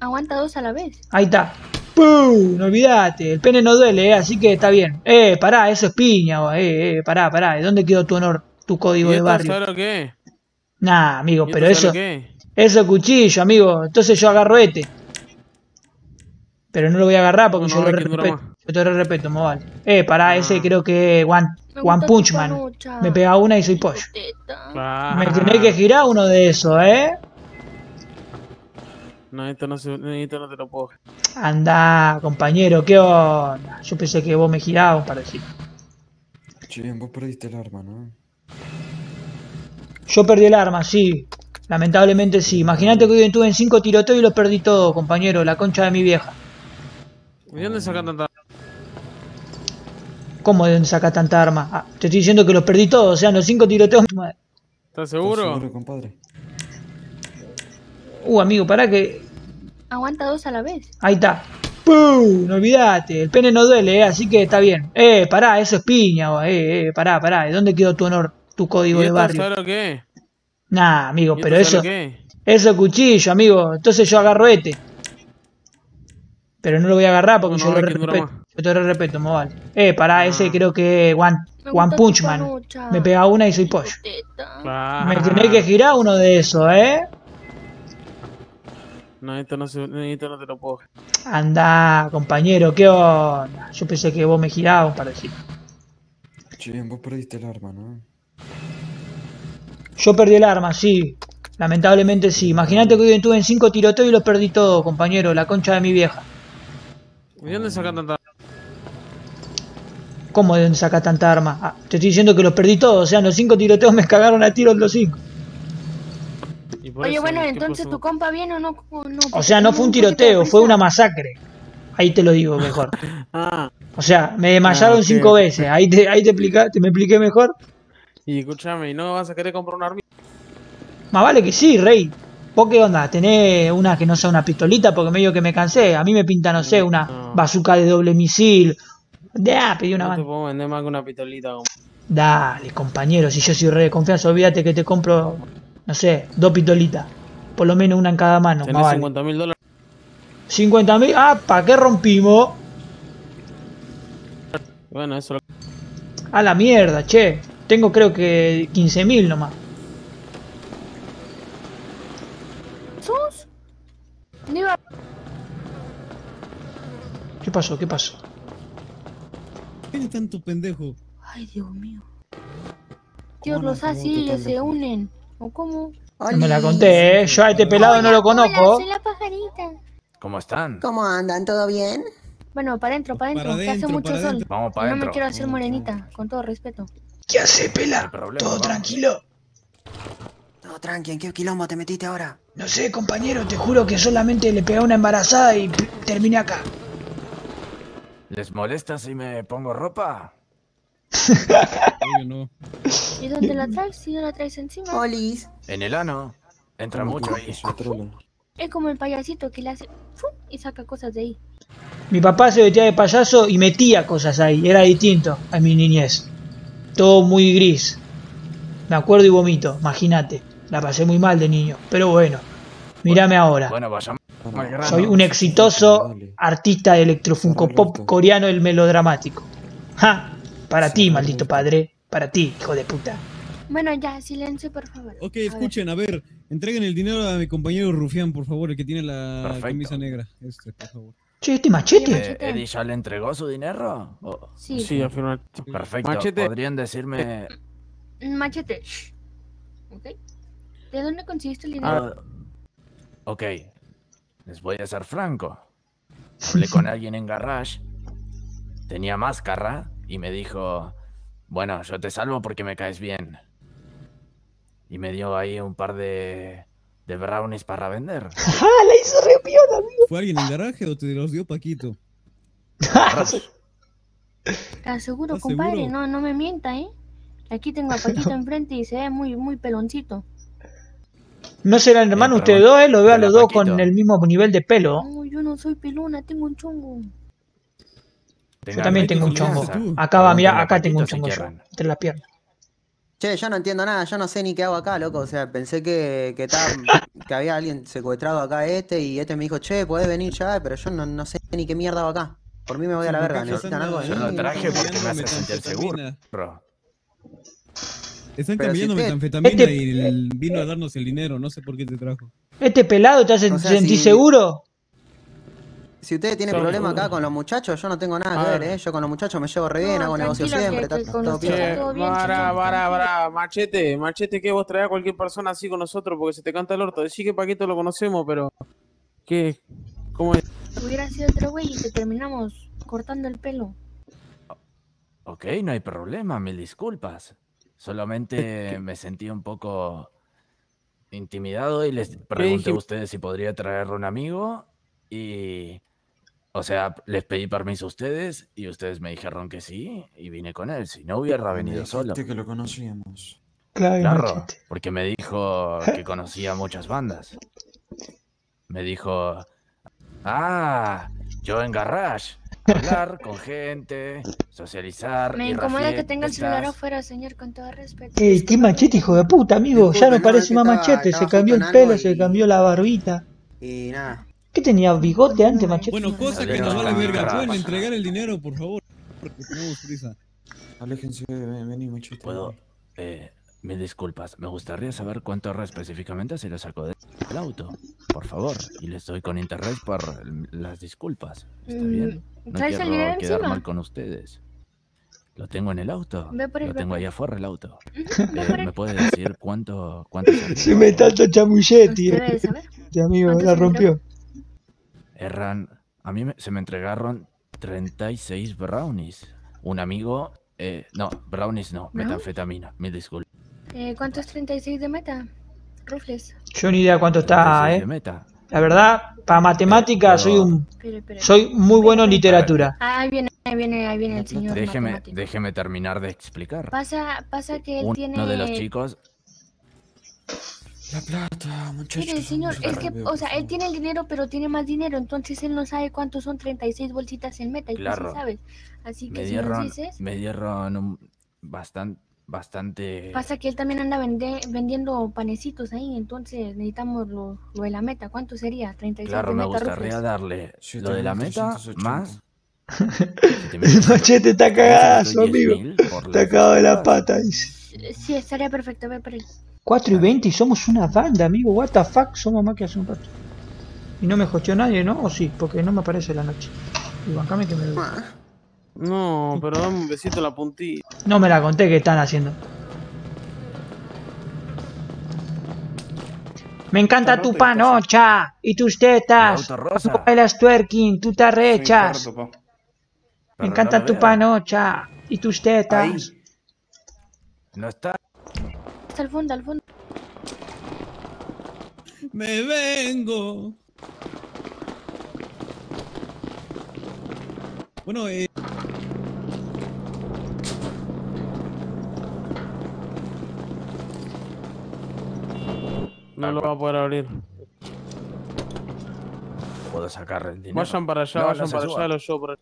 Aguanta dos a la vez. Ahí está. ¡Pum! No olvidate. El pene no duele, eh, así que está bien. Eh, pará, eso es piña, o, eh, eh, pará, pará. ¿De dónde quedó tu honor, tu código ¿Y de barrio? sabes lo que? Nah, amigo, ¿Y pero eso. es? Eso es cuchillo, amigo. Entonces yo agarro este. Pero no lo voy a agarrar porque No, yo no, lo respeto. Yo te lo respeto, me vale. Eh, pará, ese creo que es One, one Punch Man. Me pega una y soy pollo. Claro. Me tenés que girar uno de esos, ¿eh? No, esto no, se, esto no te lo puedo. Anda, compañero, ¿qué onda? Yo pensé que vos me girabas para decir. Che, vos perdiste el arma, ¿no? Yo perdí el arma, sí. Lamentablemente sí. Imagínate que hoy estuve en cinco tiroteos y los perdí todo, compañero. La concha de mi vieja. ¿Y dónde sacan tanta ¿Cómo de dónde saca tanta arma? Ah, te estoy diciendo que los perdí todos. O sea, los cinco tiroteos. ¿Estás seguro? Seguro, compadre. Uh, amigo, pará que. Aguanta dos a la vez. Ahí está. ¡Pum! No olvidate. El pene no duele, eh, así que está bien. Eh, pará, eso es piña. o, Eh, eh, pará, pará. ¿De dónde quedó tu honor, tu código ¿Y de barrio? sabes lo que? Nah, amigo, ¿Y pero eso. es? Eso es cuchillo, amigo. Entonces yo agarro este. Pero no lo voy a agarrar porque No, yo no, lo respeto. Yo te lo respeto, me vale. Eh, pará, ese creo que es One, One Punch Man. Me pega una y soy pollo. Ah. Me tenés que girar uno de esos, ¿eh? No, esto no, se, esto no te lo puedo. Anda, compañero, ¿qué onda? Yo pensé que vos me girabas un par de giros. Che, vos perdiste el arma, ¿no? Yo perdí el arma, sí. Lamentablemente sí. Imagínate que hoy estuve en cinco tiroteos y los perdí todo, compañero. La concha de mi vieja. ¿Y dónde sacan tanta ¿Cómo de dónde saca tanta arma? Ah, te estoy diciendo que los perdí todos. O sea, en los cinco tiroteos me cagaron a tiros los cinco. Oye, bueno, ¿qué entonces tu compa viene o no. o no? O sea, no fue un tiroteo, fue una masacre. Ahí te lo digo mejor. [laughs] Ah, O sea, me desmayaron Ah, cinco veces. Ahí te, ahí te, explica- te me expliqué mejor. y escúchame, ¿y no vas a querer comprar un arma? Más vale que sí, rey. ¿Vos qué onda? ¿Tenés una que no sea una pistolita? Porque medio que me cansé. A mí me pinta, no sé, una bazooka de doble misil. Ya, pedí una No te banda. puedo vender más que una pistolita. como- Dale, compañero, si yo soy re de confianza, olvídate que te compro, no sé, dos pistolitas. Por lo menos una en cada mano. Tenés Más vale. 50 mil dólares. 50 mil. Ah, ¿para qué rompimos? Bueno, eso lo... A la mierda, che. Tengo creo que 15 mil nomás. ¿Qué pasó? ¿Qué pasó? ¿Qué tanto pendejo? Ay, Dios mío. Dios, los así ellos se unen. ¿O cómo? No me la conté, ¿eh? Yo a este pelado no lo conozco. soy la pajarita. ¿Cómo están? ¿Cómo andan? ¿Todo bien? Bueno, para adentro, para adentro, que hace mucho sol. adentro. Vamos para no me quiero hacer morenita, con todo respeto. ¿Qué hace, pela? ¿Todo tranquilo? Todo tranqui, ¿en qué quilombo te metiste ahora? No sé, compañero, te juro que solamente le pegué a una embarazada y terminé acá. ¿Les molesta si me pongo ropa? No. ¿Y dónde la traes? Si no la traes encima. Olis. En el ano. Entra mucho ahí. Es como el payasito que le hace ¡fum! y saca cosas de ahí. Mi papá se vestía de payaso y metía cosas ahí. Era distinto a mi niñez. Todo muy gris. Me acuerdo y vomito, imagínate. La pasé muy mal de niño. Pero bueno, mírame ahora. Bueno, vayamos Soy un exitoso artista de electrofunko pop coreano el melodramático. ¡Ja! Para ti, maldito padre. Para ti, hijo de puta. Bueno, ya, silencio, por favor. Ok, A ver. escuchen, a ver. Entreguen el dinero a mi compañero Rufián, por favor, el que tiene la Perfecto. camisa negra. Este, por favor. Che, este machete. Eh, ¿Eddie ya le entregó su dinero? Oh, Sí. Sí, afirma. Perfecto. Machete. ¿Podrían decirme...? Machete. shh. ¿Ok? ¿De dónde conseguiste el dinero? Ah, ok. Les voy a ser franco. Hablé con alguien en garage. Tenía máscara y me dijo... Bueno, yo te salvo porque me caes bien. Y me dio ahí un par de... De brownies para vender. [laughs] ¡Ah, la hizo re piola, amigo! ¿Fue alguien en garaje o te los dio Paquito? [laughs] ¿Te aseguro, ¿Estás compadre? No, no me mienta, ¿eh? Aquí tengo a [laughs] Paquito enfrente y se ve muy, muy peloncito. No serán hermanos ustedes dos, ¿eh? Lo veo a los dos con el mismo nivel de pelo. No, yo no soy pelona, tengo un chongo. Yo también tengo un chongo. Acá va, mirá, acá tengo un chongo yo. Entre las piernas. Che, yo no entiendo nada, yo no sé ni qué hago acá, loco. O sea, pensé que, que, estaba- que había alguien secuestrado acá a este y este me dijo, che, podés venir ya, pero yo no, no sé ni qué mierda hago acá. Por mí me voy a la verga, necesitan algo de Yo lo traje porque me hace sentir seguro. Están Pero si cambiando usted- metanfetamina Este- y el- vino a darnos el dinero. No sé por qué te trajo. ¿Este pelado te hace O sea, sentir si- seguro? Si ustedes tienen Son- problema acá con los muchachos, yo no tengo nada que ver, ver. eh. Yo con los muchachos me llevo re bien, No, hago negocio siempre, que- está que todo bien, Para, para, para, machete, machete, que vos traes a cualquier persona así con nosotros porque se te canta el orto. Decí que Paquito lo conocemos, pero. ¿Qué? ¿Cómo es? Hubiera sido otro güey y te terminamos cortando el pelo. Ok, no hay problema, mil disculpas. Solamente me sentí un poco intimidado y les pregunté a ustedes si podría traer un amigo y... O sea, les pedí permiso a ustedes y ustedes me dijeron que sí y vine con él. Si no hubiera Me venido solo. dijiste que lo conocíamos. Claro, Claro, porque me dijo que conocía muchas bandas. Me dijo, ah, yo en Garage, hablar con gente, socializar. Me incomoda que tenga el celular fiestas". afuera, señor, con todo respeto. Ey, qué machete, hijo de puta, amigo. Ya no parece más machete. Se cambió el pelo, se cambió la barbita. Y nada. ¿Qué tenía bigote antes, machete? Bueno, cosa que nos no, vale verga. ¿Pueden entregar el dinero, por favor? Porque tenemos prisa. Aléjense, ven, vení, machete. Puedo, eh, mil disculpas. Me gustaría saber cuánto ahorra específicamente si lo saco del auto. Por favor, y les doy con interés por las disculpas. ¿Está Mm, bien? No ¿traes el quiero quedar encima? mal con ustedes. Lo tengo en el auto. Ve por él, Lo ve tengo por él. afuera el auto. Eh. ¿Me puede decir cuánto, cuánto? Se [laughs] me tanto debe saber. Este amigo ¿Cuánto la se rompió. Erran, a mí me- se me entregaron 36 brownies. Un amigo, eh, no, brownies no, ¿Brownies? metanfetamina, mil disculpas. Eh, ¿Cuánto es 36 de meta? Rufles. Yo ni idea cuánto está, 36 de eh. meta. La verdad, para matemáticas soy un. Soy muy bueno en literatura. Ah, ahí viene, ahí viene, ahí viene el señor Déjeme, matemático. déjeme terminar de explicar. Pasa, pasa que él Uno tiene... de los chicos, La plata, muchachos. Mire, señor, es que, o sea, él tiene el dinero, pero tiene más dinero, entonces él no sabe cuántos son 36 bolsitas en meta, y tú Claro. sí sabes. Así que me si nos dieron, dices, me dieron un bastante, bastante. pasa que él también anda vende- vendiendo panecitos ahí, entonces necesitamos lo, lo de la meta. ¿Cuánto sería? 36 Claro, de me meta gustaría Rufles. darle Sí, lo de la meta 380. más. El machete [laughs] está cagazo, amigo. Está cagado de la pata. dice. Sí, estaría perfecto, ve por él. 4 y 20 y somos una banda, amigo. What the fuck, somos más que hace un rato. Y no me joteó nadie, ¿no? O sí, porque no me aparece la noche. Y bancame que me doy. No, pero dame un besito en la puntilla. No me la conté que están haciendo. Me encanta tu panocha y tus tetas. Tú bailas twerking, tú te arrechas. Me encanta tu panocha y tus tetas. No está. Hasta el fondo, al fondo. ¡Me vengo! Bueno, eh. No lo va a poder abrir. Puedo sacar el dinero. Vayan para allá, No, no vayan para suba. allá, los por allá.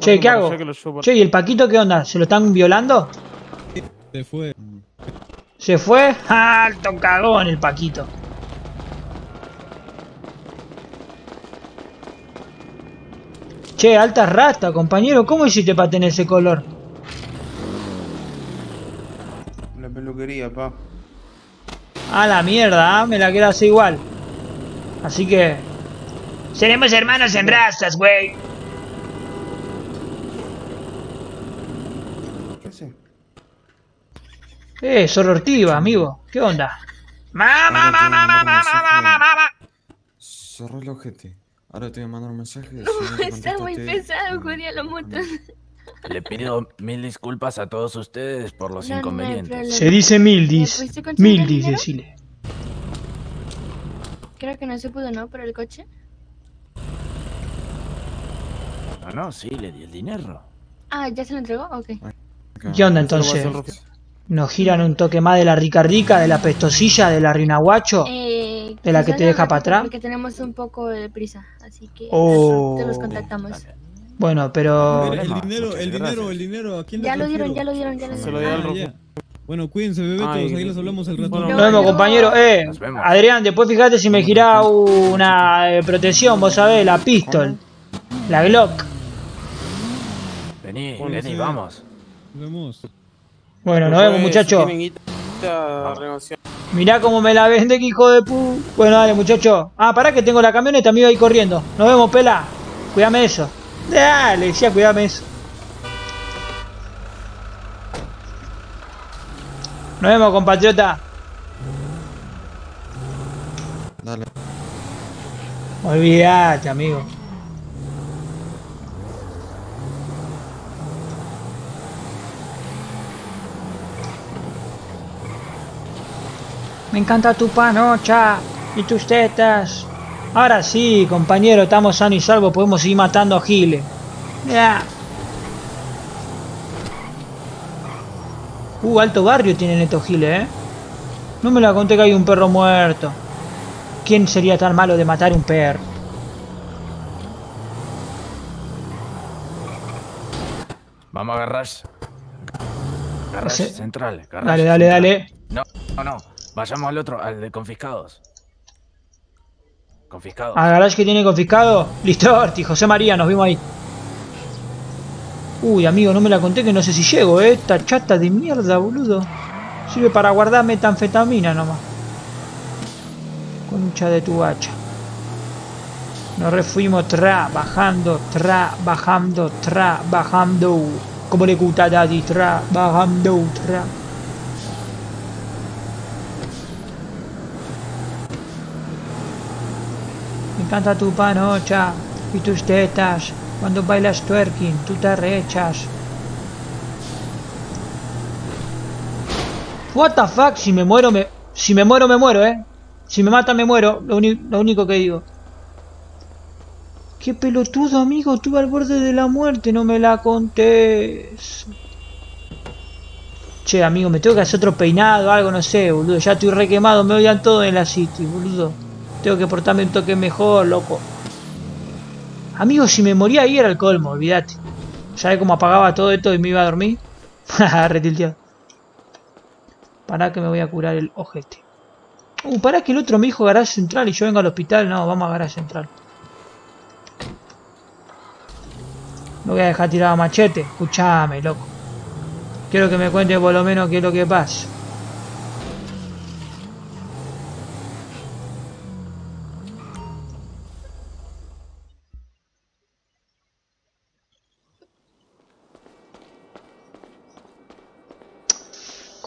Che, ¿qué hago? Che, ¿y el Paquito qué onda? ¿Se lo están violando? Se fue. ¿Se fue? [laughs] ¡Alto cagón el Paquito! Che, alta rata, compañero. ¿Cómo hiciste para tener ese color? La peluquería, pa. A la mierda, ¿ah? me la quiero hacer igual. Así que... Seremos hermanos en razas, güey. ¿Qué hace? Eh, sorortiva, amigo. ¿Qué onda? ¡Mamá, mamá, mamá, mamá, mensaje. mamá! Cerrá el ojete. Ahora te voy a mandar un mensaje. [laughs] Está muy pesado, jodía la moto. Le pido mil disculpas a todos ustedes por los No, no hay inconvenientes. Se dice Mildis. ¿Le pudiste conseguir el Mildis, decile. Creo que no se pudo, ¿no? Por el coche. No, no, sí, le di el dinero. Ah, ¿ya se lo entregó? Ok. ¿Qué onda entonces? ¿Nos giran un toque más de la ricardica, de la pestosilla, de la rinaguacho? Eh, ¿De la que te deja para atrás? Porque tenemos un poco de prisa, así que Oh. te los contactamos. Bueno, pero... El dinero, el dinero, el dinero. ¿A quién le Ya lo dieron, ya lo dieron, ya lo Se lo dieron. al Ah. Bueno, cuídense, bebetos. Ay, ahí les hablamos al rato. bueno, Nos vemos, compañero. Eh, Nos vemos. Adrián, después fíjate si me gira una eh, protección, vos sabés, la pistol. La Glock. Vení, Bueno, vení, vamos. Nos vemos. Bueno, nos vemos, muchachos. Mirá cómo me la vende, que hijo de pu. Bueno, dale, muchacho. Ah, pará que tengo la camioneta, me iba ahí corriendo. Nos vemos, pela. Cuídame eso. Dale, decía, cuídame eso. Nos vemos, compatriota. Dale. Olvídate, amigo. Me encanta tu panocha y tus tetas. Ahora sí, compañero, estamos sanos y salvos, podemos seguir matando a giles. Ya. Uh, alto barrio tienen estos giles, ¿eh? No me la conté que hay un perro muerto. ¿Quién sería tan malo de matar un perro? Vamos a garage. Garage Ese- central. Dale, dale, central. dale. No, no, no. Vayamos al otro, al de confiscados. Confiscados. ¿Al garage que tiene confiscado? Listo, Orti, José María, nos vimos ahí. Uy, amigo, no me la conté que no sé si llego, ¿eh? Esta chata de mierda, boludo. Sirve para guardar metanfetamina nomás. Concha de tu hacha. Nos refuimos trabajando, trabajando, trabajando. Como le gusta Daddy, trabajando, tra. Encanta tu panocha y tus tetas. Cuando bailas twerking, tú te rechas. What the fuck, si me muero, me... Si me muero, me muero, eh. Si me matan, me muero. Lo, lo único que digo. Qué pelotudo, amigo. Estuve al borde de la muerte. No me la contés. Che, amigo, me tengo que hacer otro peinado, algo, no sé, boludo. Ya estoy re quemado. Me odian todos en la city, boludo. Tengo que portarme un toque mejor, loco. Amigo, si me moría ahí era el colmo, olvídate. ¿Sabes cómo apagaba todo esto y me iba a dormir? [laughs] Retilteado. Pará que me voy a curar el ojete. Uh, pará que el otro me dijo garage central y yo vengo al hospital. No, vamos a garage central. No voy a dejar tirado machete. Escuchame, loco. Quiero que me cuente por lo menos qué es lo que pasa.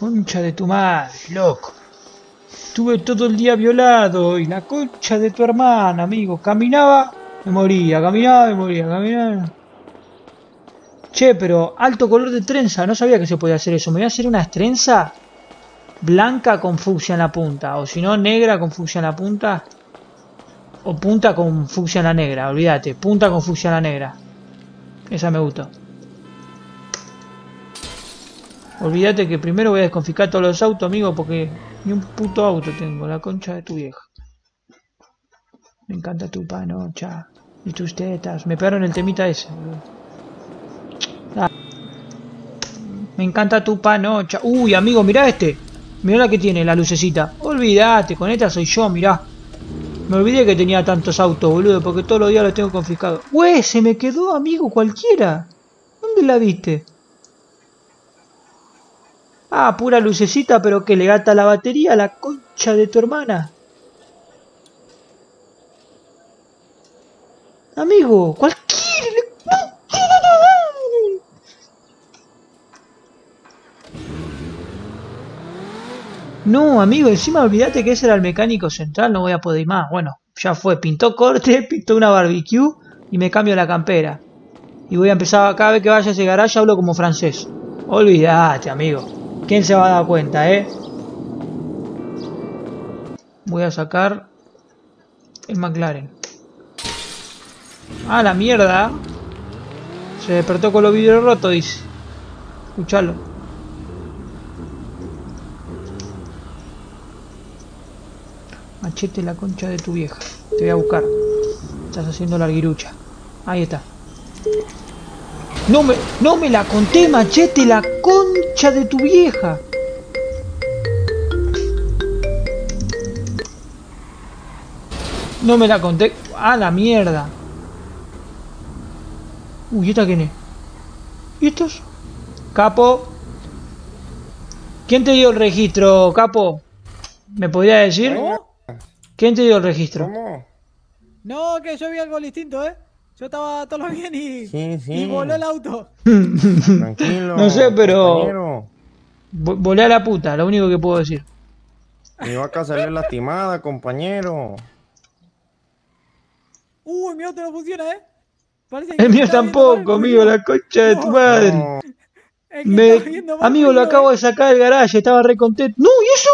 Concha de tu madre, loco. Estuve todo el día violado y la concha de tu hermana, amigo. Caminaba, me moría, caminaba, me moría, caminaba. Che, pero alto color de trenza, no sabía que se podía hacer eso. Me voy a hacer una trenza blanca con fucsia en la punta. O si no, negra con fucsia en la punta. O punta con fucsia en la negra, olvídate. Punta con fucsia en la negra. Esa me gustó. Olvídate que primero voy a desconfiscar todos los autos, amigo, porque ni un puto auto tengo, la concha de tu vieja. Me encanta tu panocha y tus tetas. Me pegaron el temita ese. Ah. Me encanta tu panocha. Uy, amigo, mirá este. Mirá la que tiene, la lucecita. Olvídate, con esta soy yo, mirá. Me olvidé que tenía tantos autos, boludo, porque todos los días los tengo confiscados. Ué, se me quedó, amigo, cualquiera. ¿Dónde la viste? Ah, pura lucecita, pero que le gata la batería a la concha de tu hermana. Amigo, cualquiera. No, amigo, encima olvídate que ese era el mecánico central, no voy a poder ir más. Bueno, ya fue, pintó corte, [laughs] pintó una barbecue y me cambio la campera. Y voy a empezar, cada vez que vaya a ese garaje hablo como francés. Olvídate, amigo. ¿Quién se va a dar cuenta, eh? Voy a sacar el McLaren. Ah, la mierda. Se despertó con los vidrios rotos, dice. Escuchalo. Machete la concha de tu vieja. Te voy a buscar. Estás haciendo la arguirucha. Ahí está. No me, no me la conté, machete, la concha de tu vieja. No me la conté. A la mierda. Uy, ¿esta quién es? ¿Y estos? Capo. ¿Quién te dio el registro, capo? ¿Me podría decir? ¿Quién te dio el registro? No, que yo vi algo distinto, ¿eh? Yo estaba todo bien y, Sí, sí. y voló el auto. Tranquilo. No sé, pero- compañero. Vo- Volé a la puta, lo único que puedo decir. Mi vaca salió lastimada, compañero. Uy, mi auto no funciona, ¿eh? Parece El mío tampoco, amigo, la concha de tu madre. El que Me- Amigo, lo acabo de sacar del garaje, estaba re contento. ¡No! ¿Y eso?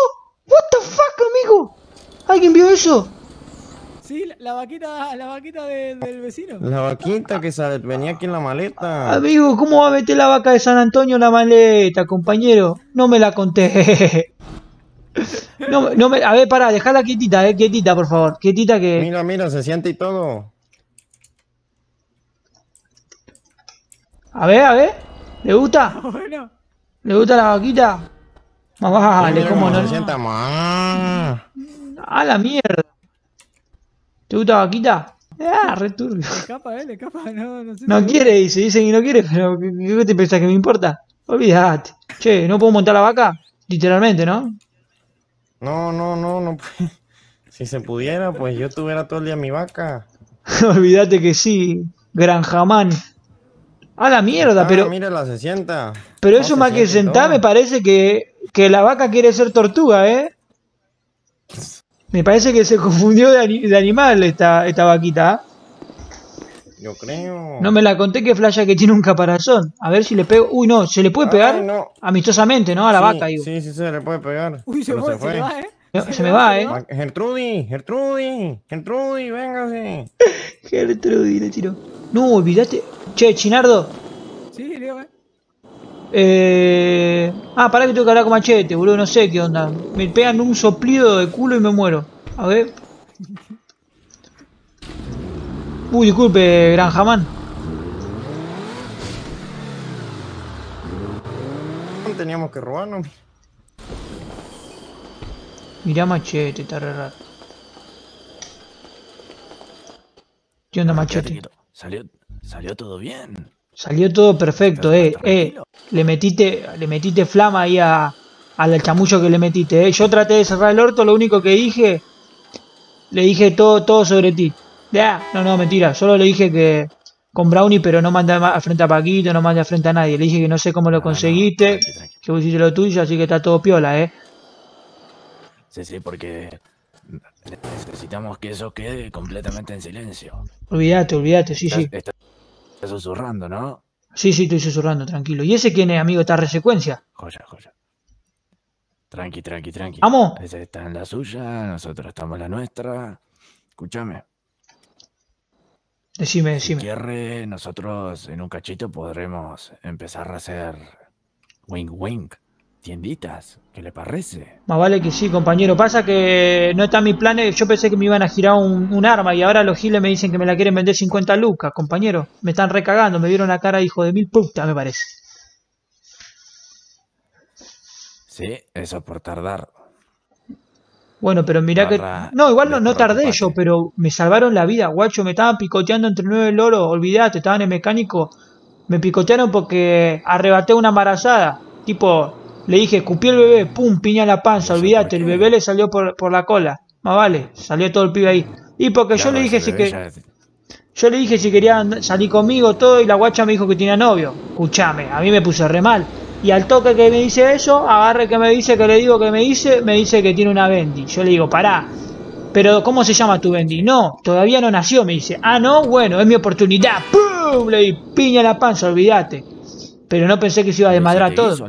What the fuck, amigo? ¿Alguien vio eso? Sí, la, la vaquita, la vaquita de- del vecino. La vaquita que sale- venía aquí en la maleta. Amigo, ¿cómo va a meter la vaca de San Antonio en la maleta, compañero? No me la conté. [laughs] No, no me, a ver, pará, dejala quietita, eh, quietita, por favor. Quietita que... Mira, mira, se siente y todo. A ver, a ver. ¿Le gusta? [laughs] Bueno. ¿Le gusta la vaquita? Más vale, Mira ¿cómo cómo no? se sienta más. A la mierda. ¿Te gusta la vaquita? Ah, re turbio. Le escapa, eh, le escapa. No, no sé No si- quiere, dice, dice que no quiere, pero ¿qué te pensás que me importa? Olvídate. Che, ¿no puedo montar la vaca? Literalmente, ¿no? No, no, no, no. puede. [laughs] Si se pudiera, pues yo tuviera todo el día mi vaca. [laughs] Olvídate que sí, Granjamán. A la mierda, Ah, pero, mírala, se sienta. pero No, eso se más que sentar me parece que, que la vaca quiere ser tortuga, ¿eh? Me parece que se confundió de, ani- de animal esta, esta vaquita. Yo creo. No me la conté que flasha que tiene un caparazón. A ver si le pego. Uy, no, se le puede pegar Ay, no. amistosamente, ¿no? A la Sí, vaca, digo. Sí, sí, se le puede pegar. Uy, se fue, se le va, eh. No, se me va, ¿eh? Gertrudis, Gertrudis, Gertrudis, véngase. [laughs] Gertrudis le tiró. No, olvídate. Che, Chinardo. Sí, eh. Ah, pará que tengo que hablar con Machete, boludo. No sé qué onda. Me pegan un soplido de culo y me muero. A ver. Uy, disculpe, Granjamán. Teníamos que robarnos. Mirá Machete, está re raro. ¿Qué onda, Machete? Salió, salió todo bien. Salió todo perfecto, eh. Eh, le metiste, le metiste flama ahí a, al chamullo que le metiste, eh. Yo traté de cerrar el orto, lo único que dije, le dije todo, todo sobre ti. Ya, no, no, mentira. Solo le dije que con Brownie, pero no mandé a frente a Paquito, no mandé a frente a nadie. Le dije que no sé cómo lo conseguiste, que vos hiciste lo tuyo, así que está todo piola, eh. Sí, sí, porque necesitamos que eso quede completamente en silencio. Olvídate, olvídate, sí, sí. Estás susurrando, ¿no? Sí, sí, estoy susurrando, tranquilo. ¿Y ese quién es, amigo? ¿Está resecuencia? Joya, joya. Tranqui, tranqui, tranqui. Vamos. Ese está en la suya, nosotros estamos en la nuestra. Escúchame. Decime, Si decime. quiere, nosotros en un cachito podremos empezar a hacer wing wing, tienditas. ¿Qué le parece? Más vale que sí, compañero. Pasa que no está mi plan. Yo pensé que me iban a girar un, un arma y ahora los giles me dicen que me la quieren vender 50 lucas, compañero. Me están recagando, me vieron la cara de hijo de mil puta, me parece. Sí, eso por tardar. Bueno, pero mirá que... No, igual no tardé yo, pero me salvaron la vida, guacho. Me estaban picoteando entre nueve loros, olvidate, estaban en mecánico. Me picotearon porque arrebaté una embarazada. Tipo, le dije, escupí el bebé, pum, piña en la panza, olvídate, el bebé le salió por, por la cola. Más vale, salió todo el pibe ahí. Y porque yo le dije si que... es- Yo le dije si quería salir conmigo todo y la guacha me dijo que tenía novio. Escuchame, a mí me puse re mal. Y al toque que me dice eso, agarre que me dice que le digo que me dice, me dice que tiene una Bendy. Yo le digo, pará. Pero ¿cómo se llama tu Bendy? No, todavía no nació, me dice. Ah, no, bueno, es mi oportunidad. ¡Pum! Le di piña en la panza, olvídate. Pero no pensé que se iba a desmadrar ¿Se te todo. hizo?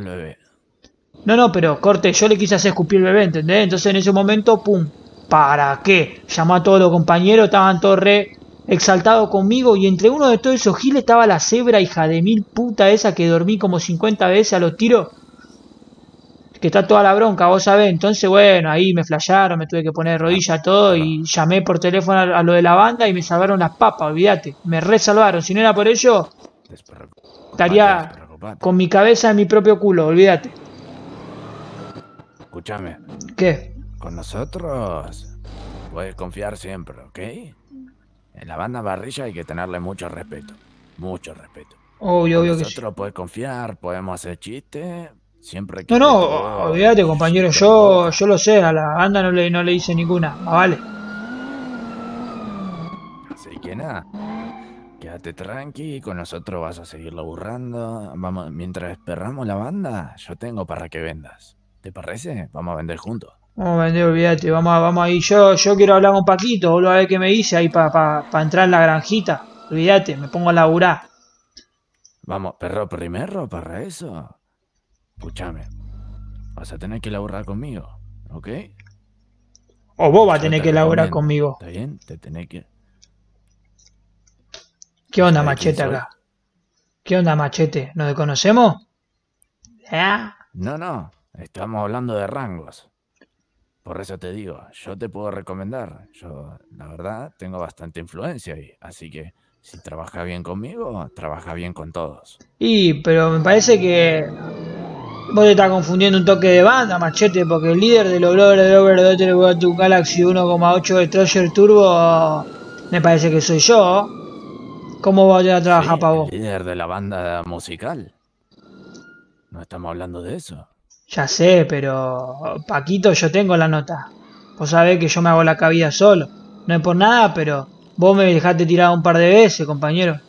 No, no, pero corte, yo le quise hacer escupir el bebé, ¿entendés? Entonces en ese momento, pum, ¿para qué? Llamó a todos los compañeros, estaban todos re exaltados conmigo y entre uno de todos esos giles estaba la cebra, hija de mil puta esa que dormí como 50 veces a los tiros. Que está toda la bronca, vos sabés. Entonces, bueno, ahí me flasharon, me tuve que poner de rodilla todo y llamé por teléfono a, a lo de la banda y me salvaron las papas, olvídate. Me re salvaron. Si no era por ello, estaría con mi cabeza en mi propio culo, olvídate. Escúchame, ¿Qué? con nosotros puedes confiar siempre, ¿ok? En la banda barrilla hay que tenerle mucho respeto. Mucho respeto. Obvio, obvio que sí. nosotros puedes confiar, podemos hacer chistes, siempre que No, no, olvídate compañero, yo, yo lo sé, a la banda no le, no le hice ninguna, más vale. Así que nada, quédate tranqui, con nosotros vas a seguir laburrando. Vamos, mientras esperamos la banda, yo tengo para que vendas. ¿Te parece? Vamos a vender juntos. Vamos a vender, olvídate, vamos, a- vamos ahí. Yo, yo quiero hablar con Paquito, boludo, a ver qué me dice ahí para pa, pa entrar en la granjita. Olvídate, me pongo a laburar. Vamos, perro primero para eso. Escúchame, vas a tener que laburar conmigo. ¿Ok? O vos vas a tener te que laburar conmigo. ¿Está bien? Te tenés que... ¿Qué onda, ¿Sabés quién Machete, acá? ¿Qué onda, Machete? ¿Nos conocemos? ¿Ah? No, no, estamos hablando de rangos. Por eso te digo, yo te puedo recomendar. Yo, la verdad, tengo bastante influencia ahí. Así que si trabajas bien conmigo, trabaja bien con todos. Y, pero me parece que vos te estás confundiendo un toque de banda, machete, porque el líder de los Brothers de Over World to Galaxy 1,8 de Treasure Turbo me parece que soy yo. ¿Cómo voy a trabajar Sí, para vos? el líder de la banda musical. No estamos hablando de eso. Ya sé, pero Paquito, yo tengo la nota. Vos sabés que yo me hago la cabida solo. No es por nada, pero vos me dejaste tirar un par de veces, compañero.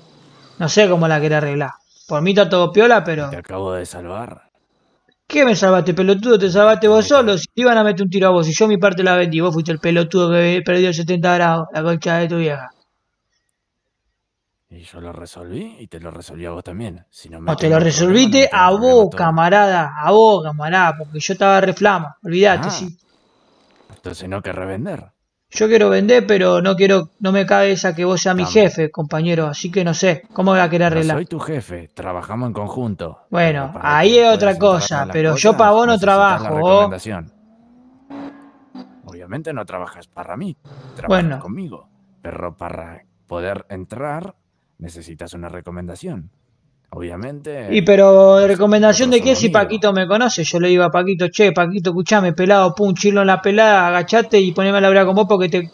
No sé cómo la querés arreglar. Por mí está todo piola, pero... Te acabo de salvar. ¿Qué me salvaste, pelotudo? Te salvaste vos solo. Si te iban a meter un tiro a vos y yo mi parte la vendí, vos fuiste el pelotudo que perdió el 70 grados, la concha de tu vieja. Y yo lo resolví y te lo resolví a vos también. Si no, O me te lo resolviste a vos, camarada, a vos, camarada, porque yo estaba reflama. Olvídate, Ah. sí. Entonces no que revender. Yo quiero vender, pero no quiero, no me cabe esa que vos seas mi jefe, compañero. Así que no sé, ¿cómo la querés No arreglar? soy tu jefe, trabajamos en conjunto. Bueno, ahí es otra cosa, a pero yo cosas, para vos no trabajo. vos. recomendación. Obviamente no trabajas para mí, trabajas Bueno. conmigo. Pero para poder entrar necesitas una recomendación. Obviamente. Y pero recomendación de qué si Paquito me conoce, yo le digo a Paquito, che, Paquito, escuchame, pelado, pum, chilo en la pelada, agachate y poneme a labrar con vos porque te,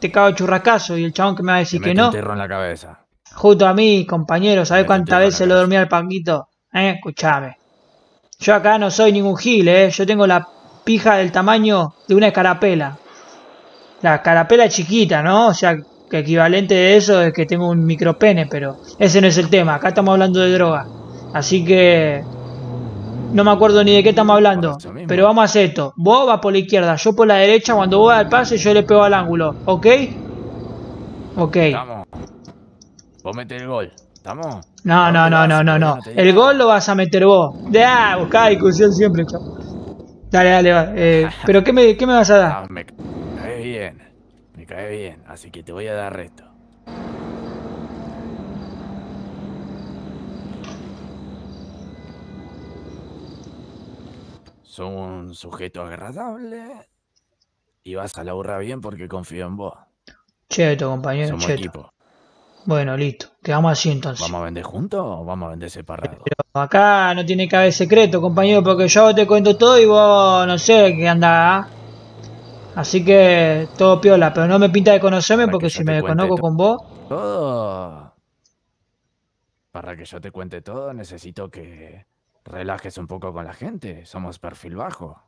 te cago churrascazo y el chabón que me va a decir te que no. un en la cabeza. Justo a mí, compañero, ¿sabés cuántas veces lo dormía el Paquito? Eh, escuchame. Yo acá no soy ningún gil, eh, yo tengo la pija del tamaño de una escarapela. La escarapela es chiquita, ¿no? O sea, que equivalente de eso es que tengo un micropene, pero ese no es el tema, acá estamos hablando de droga. Así que no me acuerdo ni de qué estamos hablando. Pero vamos a hacer esto. Vos vas por la izquierda, yo por la derecha. Cuando vos al pase, yo le pego al ángulo. ¿Ok? Ok. Estamos. Vos mete el gol. ¿Estamos? No, no, no, no, no, no. El gol lo vas a meter vos. De ah, buscá discusión siempre. Dale, dale, va. Eh, [laughs] pero ¿qué me, ¿qué me vas a dar? Ah, me cae bien. Me cae bien. Así que te voy a dar esto. Son un sujeto agradable. Y vas a laburar bien porque confío en vos. Cheto, compañero, Somos cheto. equipo. Bueno, listo. Quedamos así entonces. ¿Vamos a vender juntos o vamos a vender separados? Acá no tiene que haber secreto, compañero, porque yo te cuento todo y vos no sé qué anda. Así que todo piola, pero no me pinta de conocerme porque si me conozco con vos. Todo. Para que yo te cuente todo, necesito que relajes un poco con la gente. Somos perfil bajo.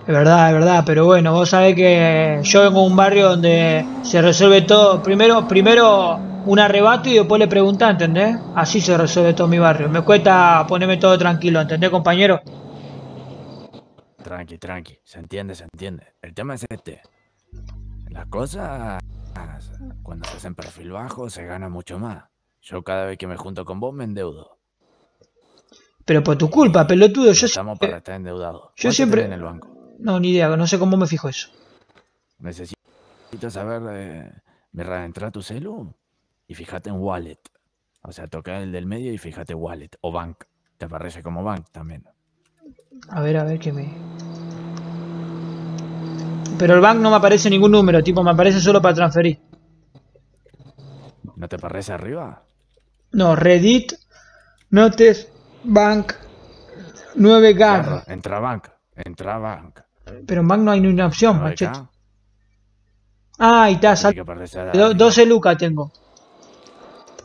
Es verdad, es verdad, pero bueno, vos sabés que yo vengo de un barrio donde se resuelve todo. Primero, primero un arrebato y después le pregunta, ¿entendés? Así se resuelve todo mi barrio. Me cuesta ponerme todo tranquilo, ¿entendés, compañero? Tranqui, tranqui. Se entiende, se entiende. El tema es este. Las cosas, cuando se hacen perfil bajo, se gana mucho más. Yo cada vez que me junto con vos me endeudo. Pero por tu culpa, pelotudo, yo Estamos siempre... para estar endeudados. yo ¿Cuánto siempre- en el banco? No, ni idea, no sé cómo me fijo eso. Necesito saber, eh, mira, entra a tu celu y fíjate en wallet. O sea, toca el del medio y fíjate wallet o bank. Te aparece como bank también. A ver, a ver qué me... Pero el bank no me aparece ningún número, tipo, me aparece solo para transferir. ¿No te aparece arriba? No, Reddit, Notes, Bank, 9 Claro, entra bank. Entra bank. Pero en Bank no hay ni una opción, ¿No ves machete. Ah, ahí está, sal... que aparecer do- arriba. 12 lucas tengo.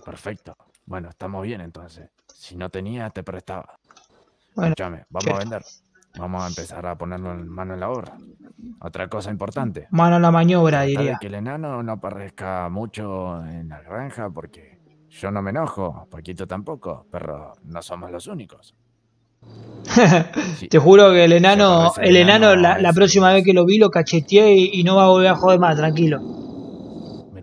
Perfecto. Bueno, estamos bien entonces. Si no tenía, te prestaba. Bueno, vamos che. a vender. Vamos a empezar a ponernos en mano en la obra. Otra cosa importante. Mano a la maniobra, diría. que el enano no aparezca mucho en la granja porque yo no me enojo, Paquito tampoco, pero no somos los únicos. [laughs] Te juro que el enano, el enano, la, la próxima vez que lo vi lo cacheteé y, y no va a volver a joder más, tranquilo.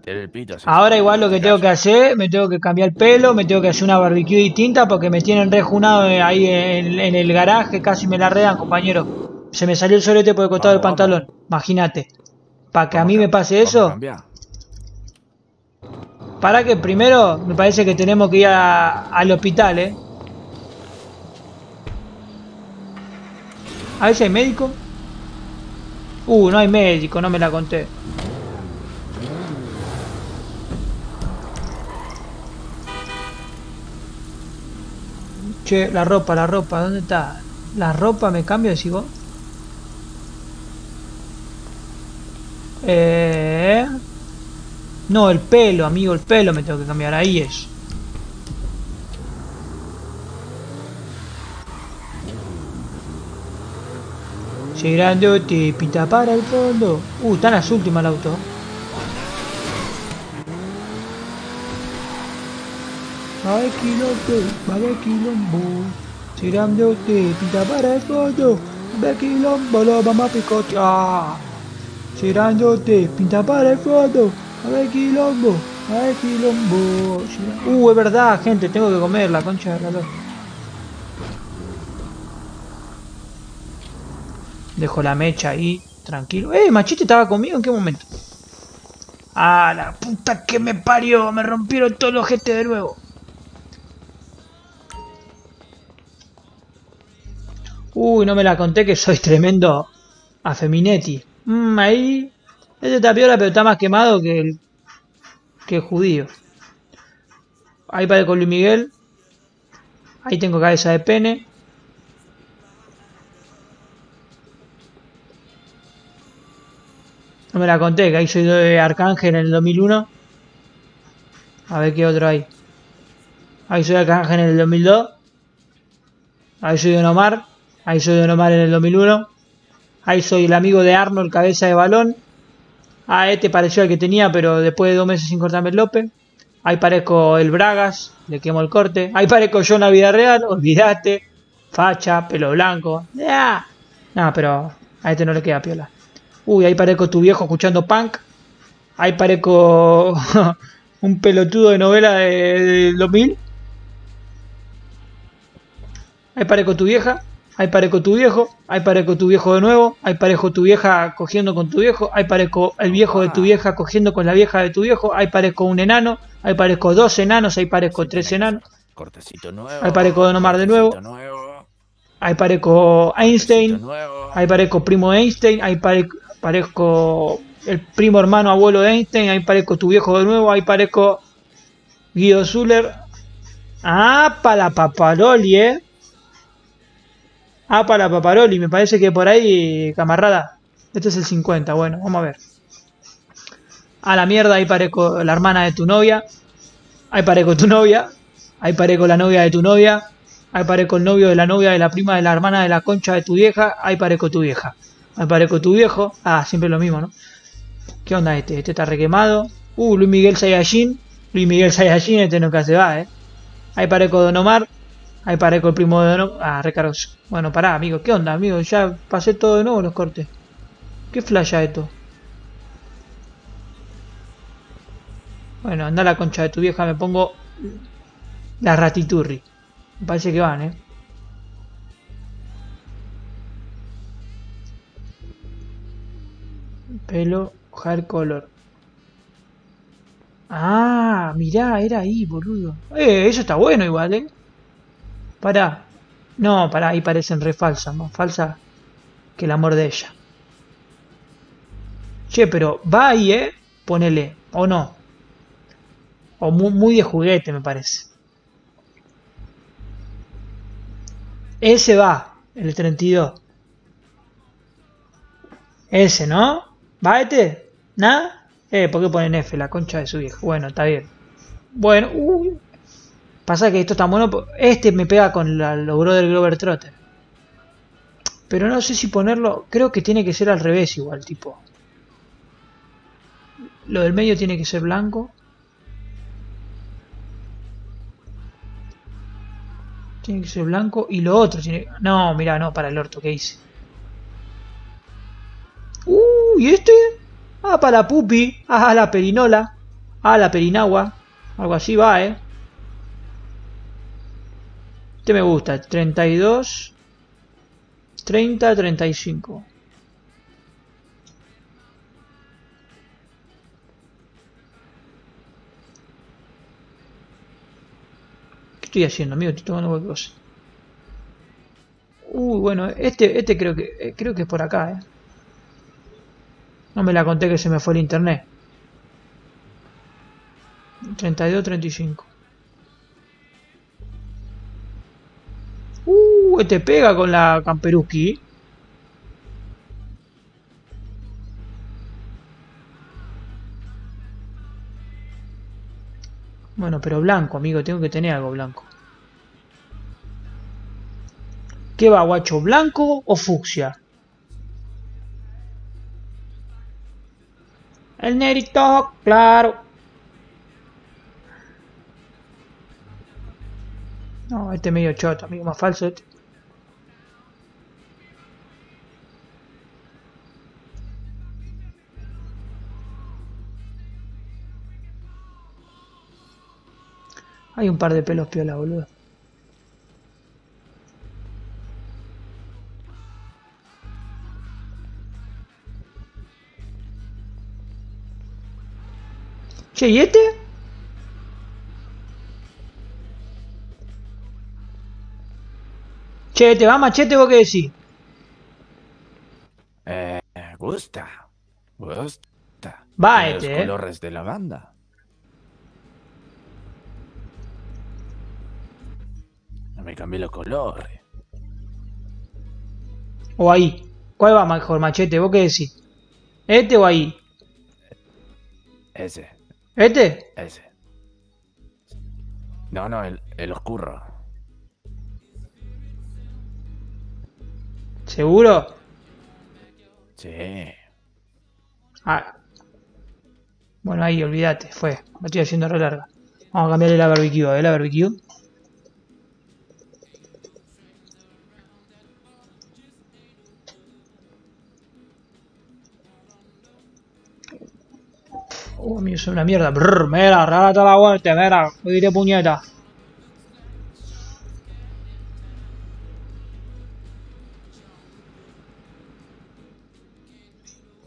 Meter el pito. así. Ahora igual lo que tengo que hacer, me tengo que cambiar el pelo, me tengo que hacer una barbecue distinta porque me tienen rejunado ahí en, en el garaje, casi me la redan, compañero. Se me salió el solete por el costado del pantalón. Imagínate. Para que a mí me pase eso. Para que primero me parece que tenemos que ir a- al hospital, ¿eh? A ver si hay médico. Uh, no hay médico, no me la conté. Che, la ropa, la ropa, ¿dónde está? La ropa me cambio, decís vos. Eh... No, el pelo, amigo, el pelo me tengo que cambiar. Ahí es. Si grandote, pinta para el fondo. Uh, están las últimas el auto. Va de quilombo, va de quilombo. Si grandote, pinta para el fondo. Va de quilombo, lo vamos a picotear. Si grandote, pinta para el fondo. Ver quilombo, ver quilombo. Uh, es verdad, gente, tengo que comer la concha de reloj. Dejo la mecha ahí, tranquilo. ¡Eh, Machete estaba conmigo en qué momento! ¡Ah, la puta que me parió! Me rompieron todos los gestos de nuevo. Uy, no me la conté que soy tremendo a Feminetti. Mm, ahí. Ese está piola, pero está más quemado que el. que el judío. Ahí para con Luis Miguel. Ahí tengo cabeza de pene. No me la conté, que ahí soy de Arcángel en el 2001. A ver qué otro hay. Ahí soy de Arcángel en el 2002. Ahí soy de Omar. Ahí soy de Don Omar en el 2001. Ahí soy el amigo de Arnold, cabeza de balón. Ah, este pareció al que tenía, pero después de dos meses sin cortarme el López. Ahí parezco el Bragas, le quemo el corte. Ahí parezco yo en la vida real, [laughs] olvidate. Facha, pelo blanco. ¡Ya! No, pero a este no le queda piola. Uy, ahí parezco tu viejo escuchando punk. Ahí parezco [laughs] un pelotudo de novela de, del 2000. Ahí parezco tu vieja. Ahí parezco tu viejo. Ahí parezco tu viejo de nuevo. Ahí parezco tu vieja cogiendo con tu viejo. Ahí parezco el viejo de tu vieja cogiendo con la vieja de tu viejo. Ahí parezco un enano. Ahí parezco dos enanos. Ahí parezco tres enanos. Cortecito nuevo. Ahí parezco Don Omar de nuevo. nuevo, Ahí parezco Einstein. nuevo. Ahí parezco primo de Einstein. Ahí pare- parezco el primo hermano abuelo de Einstein. Ahí parezco tu viejo de nuevo. Ahí parezco Guido Zuller. Ah, para la Paparoli, eh. Ah, para Paparoli. Me parece que por ahí, camarada. Este es el 50. Bueno, vamos a ver. A la mierda, ahí parezco la hermana de tu novia. Ahí parezco tu novia. Ahí parezco la novia de tu novia. Ahí parezco el novio de la novia de la prima de la hermana de la concha de tu vieja. Ahí parezco tu vieja. Ahí parezco tu viejo. Ah, siempre lo mismo, ¿no? ¿Qué onda este? Este está requemado. Uh, Luis Miguel Sayajin. Luis Miguel Sayajin, este nunca se va, ¿eh? Ahí parezco Don Omar. Ahí parezco el primo de Omar. Ah, recargoso. Bueno, pará, amigo. ¿Qué onda, amigo? Ya pasé todo de nuevo los cortes. ¿Qué flasha esto? Bueno, anda la concha de tu vieja. Me pongo la ratiturri. Me parece que van, ¿eh? Pelo, hair color. Ah, mirá, era ahí, boludo. Eh, eso está bueno igual, ¿eh? Pará. No, pará, ahí parecen re falsas, más falsa que el amor de ella. Che, pero va ahí, ¿eh? Ponele, o no. O muy, muy de juguete, me parece. Ese va, el 32. Ese, ¿no? ¿Va este? ¿Nada? Eh, ¿por qué ponen F? La concha de su viejo. Bueno, está bien. Bueno. Pasa que esto está bueno. Este me pega con la, los Brother Glover Trotter. Pero no sé si ponerlo. Creo que tiene que ser al revés igual, tipo. Lo del medio tiene que ser blanco. Tiene que ser blanco. Y lo otro tiene. No, mira, no, para el orto, ¿qué hice? Uh, ¿y este? Ah, para la pupi. Ah, la perinola. Ah, la perinagua. Algo así va, eh. Este me gusta. 32. 30, 35. ¿Qué estoy haciendo, amigo? Estoy tomando cualquier cosa. Uy, bueno, este, este creo que eh, creo que es por acá, eh. No me la conté que se me fue el internet. 32, 35. Uh, este pega con la Camperuski. Bueno, pero blanco, amigo, tengo que tener algo blanco. ¿Qué va, guacho? ¿Blanco o fucsia? El negrito, claro. No, este medio choto, amigo, más falso este. Hay un par de pelos piola, boludo. Che, ¿y este? Che, ¿te va machete vos qué decís? Eh, gusta. Gusta. Va Tiene este, los eh. colores de la banda. Me cambié los colores. O ahí. ¿Cuál va mejor, machete? ¿Vos qué decís? ¿Este o ahí? Ese, ¿Este? ese. No, no, el, el oscuro. ¿Seguro? Sí. Ah. Bueno, ahí, olvídate, fue. Me estoy haciendo re larga. Vamos a cambiarle la barbecue, ¿eh? La barbecue. Oh, mío, es una mierda. Brr, mira, regálate la vuelta, mira. De puñeta.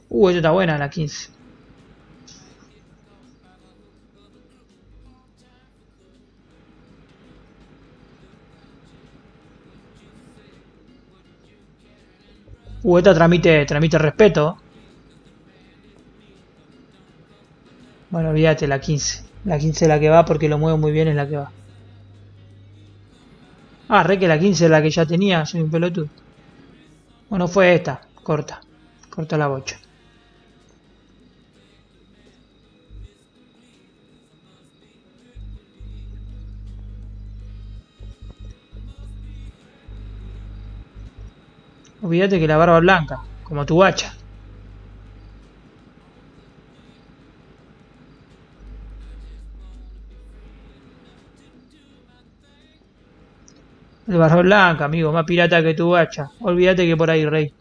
Uh, esta está buena, la 15. Uh, esta tramite, tramite respeto. Bueno, olvídate, la 15. La 15 es la que va porque lo muevo muy bien, es la que va. Ah, re que la 15 es la que ya tenía, soy un pelotudo. Bueno, fue esta, corta. Corta la bocha. Olvídate que la barba blanca, como tu hacha. El barba blanca, amigo, más pirata que tu hacha. Olvídate que por ahí, rey.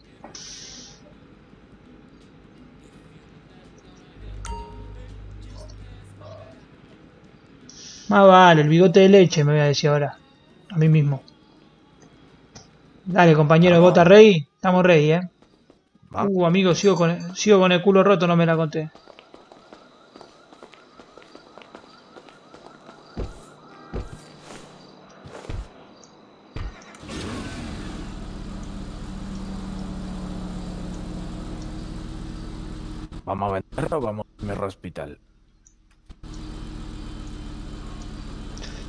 Más vale, el bigote de leche me voy a decir ahora. A mí mismo. Dale, compañero, vota rey. Estamos rey, eh. Uh, amigo, sigo con, el, sigo con el culo roto, no me la conté. ¿Vamos a venderlo o vamos a mi hospital?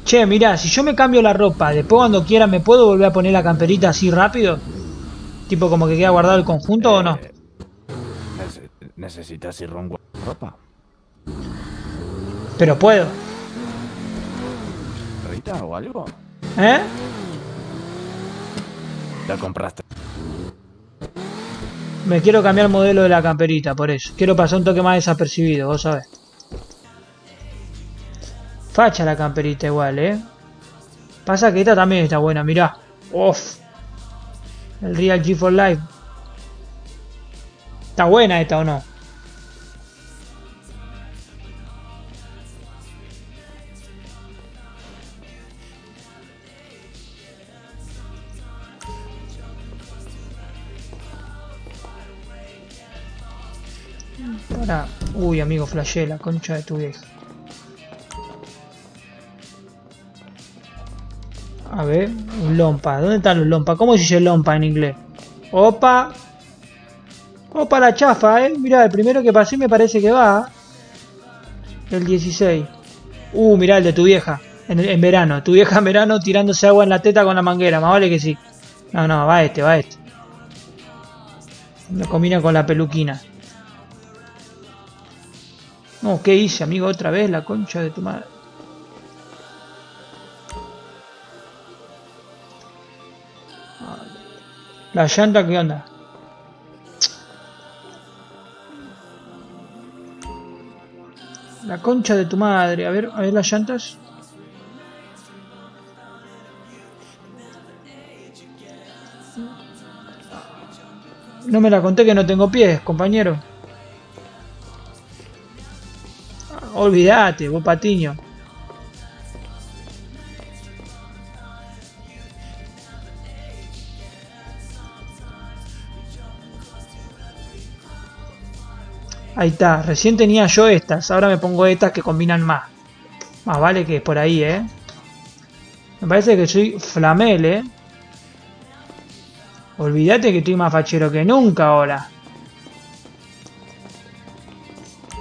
Che, mirá, si yo me cambio la ropa, después cuando quiera me puedo volver a poner la camperita así rápido. Tipo como que queda guardado el conjunto o no. Nece- ¿Necesitas ir rumbo a ropa? Pero puedo. ¿Rita o algo? ¿Eh? ¿La compraste? Me quiero cambiar el modelo de la camperita, por eso. Quiero pasar un toque más desapercibido, vos sabés. Facha la camperita igual, ¿eh? Pasa que esta también está buena, mirá. Uf. El Real G4 Live. ¿Está buena esta o no? Uy, amigo, flashé la concha de tu vieja. A ver, un lompa. ¿Dónde están los lompa? ¿Cómo se dice lompa en inglés? Opa. Opa la chafa, eh. Mira, el primero que pasé me parece que va. El 16. Uh, mirá el de tu vieja. En, en verano. Tu vieja en verano tirándose agua en la teta con la manguera. Más vale que sí. No, no, va este, va este. Lo combina con la peluquina. No, ¿qué hice, amigo? Otra vez la concha de tu madre. La llanta, ¿qué onda? La concha de tu madre. A ver, a ver las llantas. No me la conté que no tengo pies, compañero. Olvídate, vos patiño. Ahí está, recién tenía yo estas, ahora me pongo estas que combinan más. Más vale que es por ahí, ¿eh? Me parece que soy flamel, ¿eh? Olvídate que estoy más fachero que nunca ahora.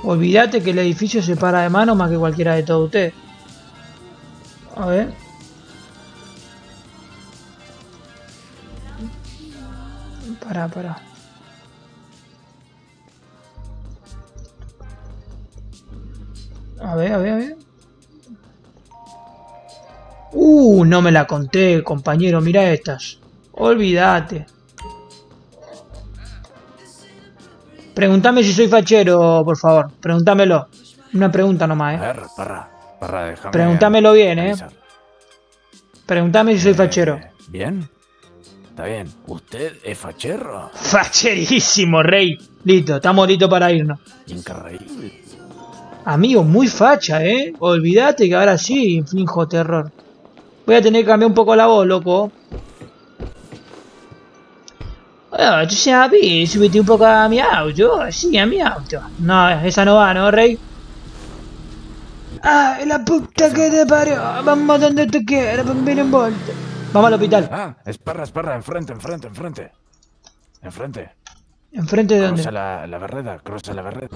Olvídate que el edificio se para de mano más que cualquiera de todos ustedes. A ver. Pará, pará. A ver, a ver, a ver. Uh, no me la conté, compañero. Mira estas. Olvídate. Pregúntame si soy fachero, por favor. Pregúntamelo. Una pregunta nomás, A eh. ver, parra, parra, déjame. Pregúntamelo bien, eh. Pregúntame si soy fachero. ¿Bien? Está bien. ¿Usted es fachero? Facherísimo, rey. Listo, estamos listos para irnos. Increíble. Amigo, muy facha, ¿eh? Olvídate que ahora sí inflijo terror. Voy a tener que cambiar un poco la voz, loco. Ah, tú sabes, subite un poco a mi auto. Sí, a mi auto. No, esa no va, ¿no, rey? Ah, la puta que te parió. Vamos donde tú quieras, bambino en volta. Vamos al hospital. Ah, es parra, es parra, enfrente, enfrente, enfrente. Enfrente. ¿Enfrente de dónde? Cruza la, la vereda, cruza la vereda.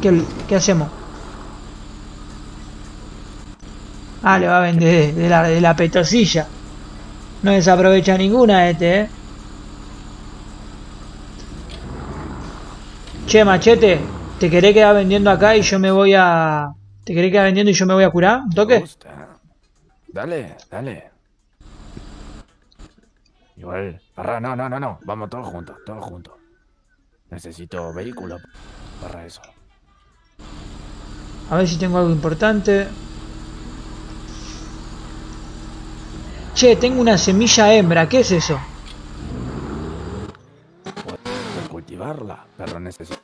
¿Qué, qué hacemos? Ah, le va a vender de la, de la petosilla. No desaprovecha ninguna este, eh. Che, machete, ¿te querés quedar vendiendo acá y yo me voy a... ¿Te querés quedar vendiendo y yo me voy a curar? ¿Un toque? Dale, dale. Igual, parra, no, no, no, no. Vamos todos juntos, todos juntos. Necesito vehículo para eso. A ver si tengo algo importante. Che, tengo una semilla hembra. ¿Qué es eso? Puedes cultivarla, pero necesito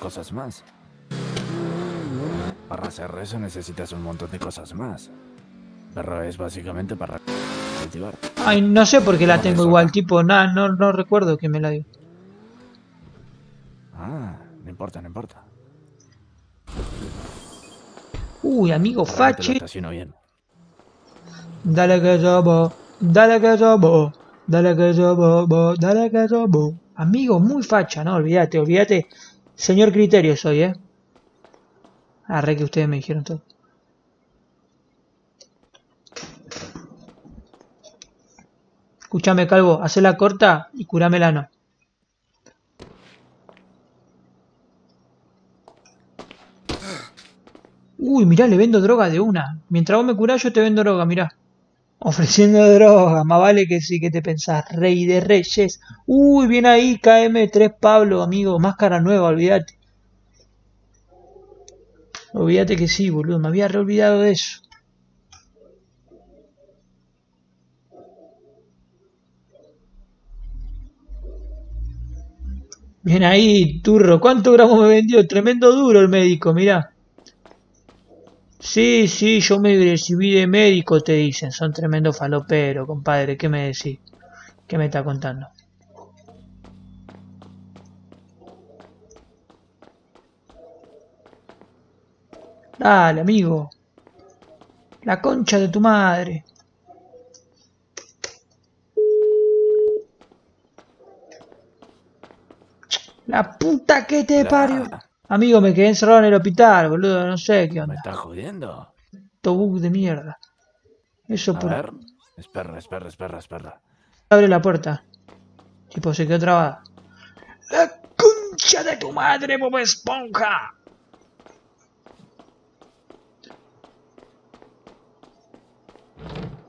cosas más. Para hacer eso necesitas un montón de cosas más. Pero es básicamente para cultivar. Ay, no sé por qué la tengo igual. Tipo, nada, no, no recuerdo que me la dio. Ah, no importa, no importa. Uy, amigo, fache. bien. Dale que sobo, dale que sobo, dale que sobo, dale que sobo. Amigo, muy facha, no, olvídate, olvídate. Señor criterio soy, eh. Arre que ustedes me dijeron todo. Escúchame, calvo, hacela corta y curámela no. Uy, mirá, le vendo droga de una. Mientras vos me curás, yo te vendo droga, mirá. Ofreciendo droga, más vale que sí que te pensás, rey de reyes. Uy, bien ahí, KM3 Pablo, amigo, máscara nueva, olvídate. Olvídate que sí, boludo, me había reolvidado de eso. Bien ahí, turro. ¿Cuántos gramos me vendió? Tremendo duro el médico, mirá. Sí, sí, yo me recibí de médico, te dicen. Son tremendo falopero, compadre. ¿Qué me decís? ¿Qué me está contando? Dale, amigo. La concha de tu madre. La puta que te parió. Amigo, me quedé encerrado en el hospital, boludo. No sé qué ¿Me onda. estás jodiendo? Tobuk de mierda. Eso A por... ver. Espera, espera, espera, espera. Abre la puerta. Tipo, se quedó trabada. ¡La concha de tu madre, Bob Esponja!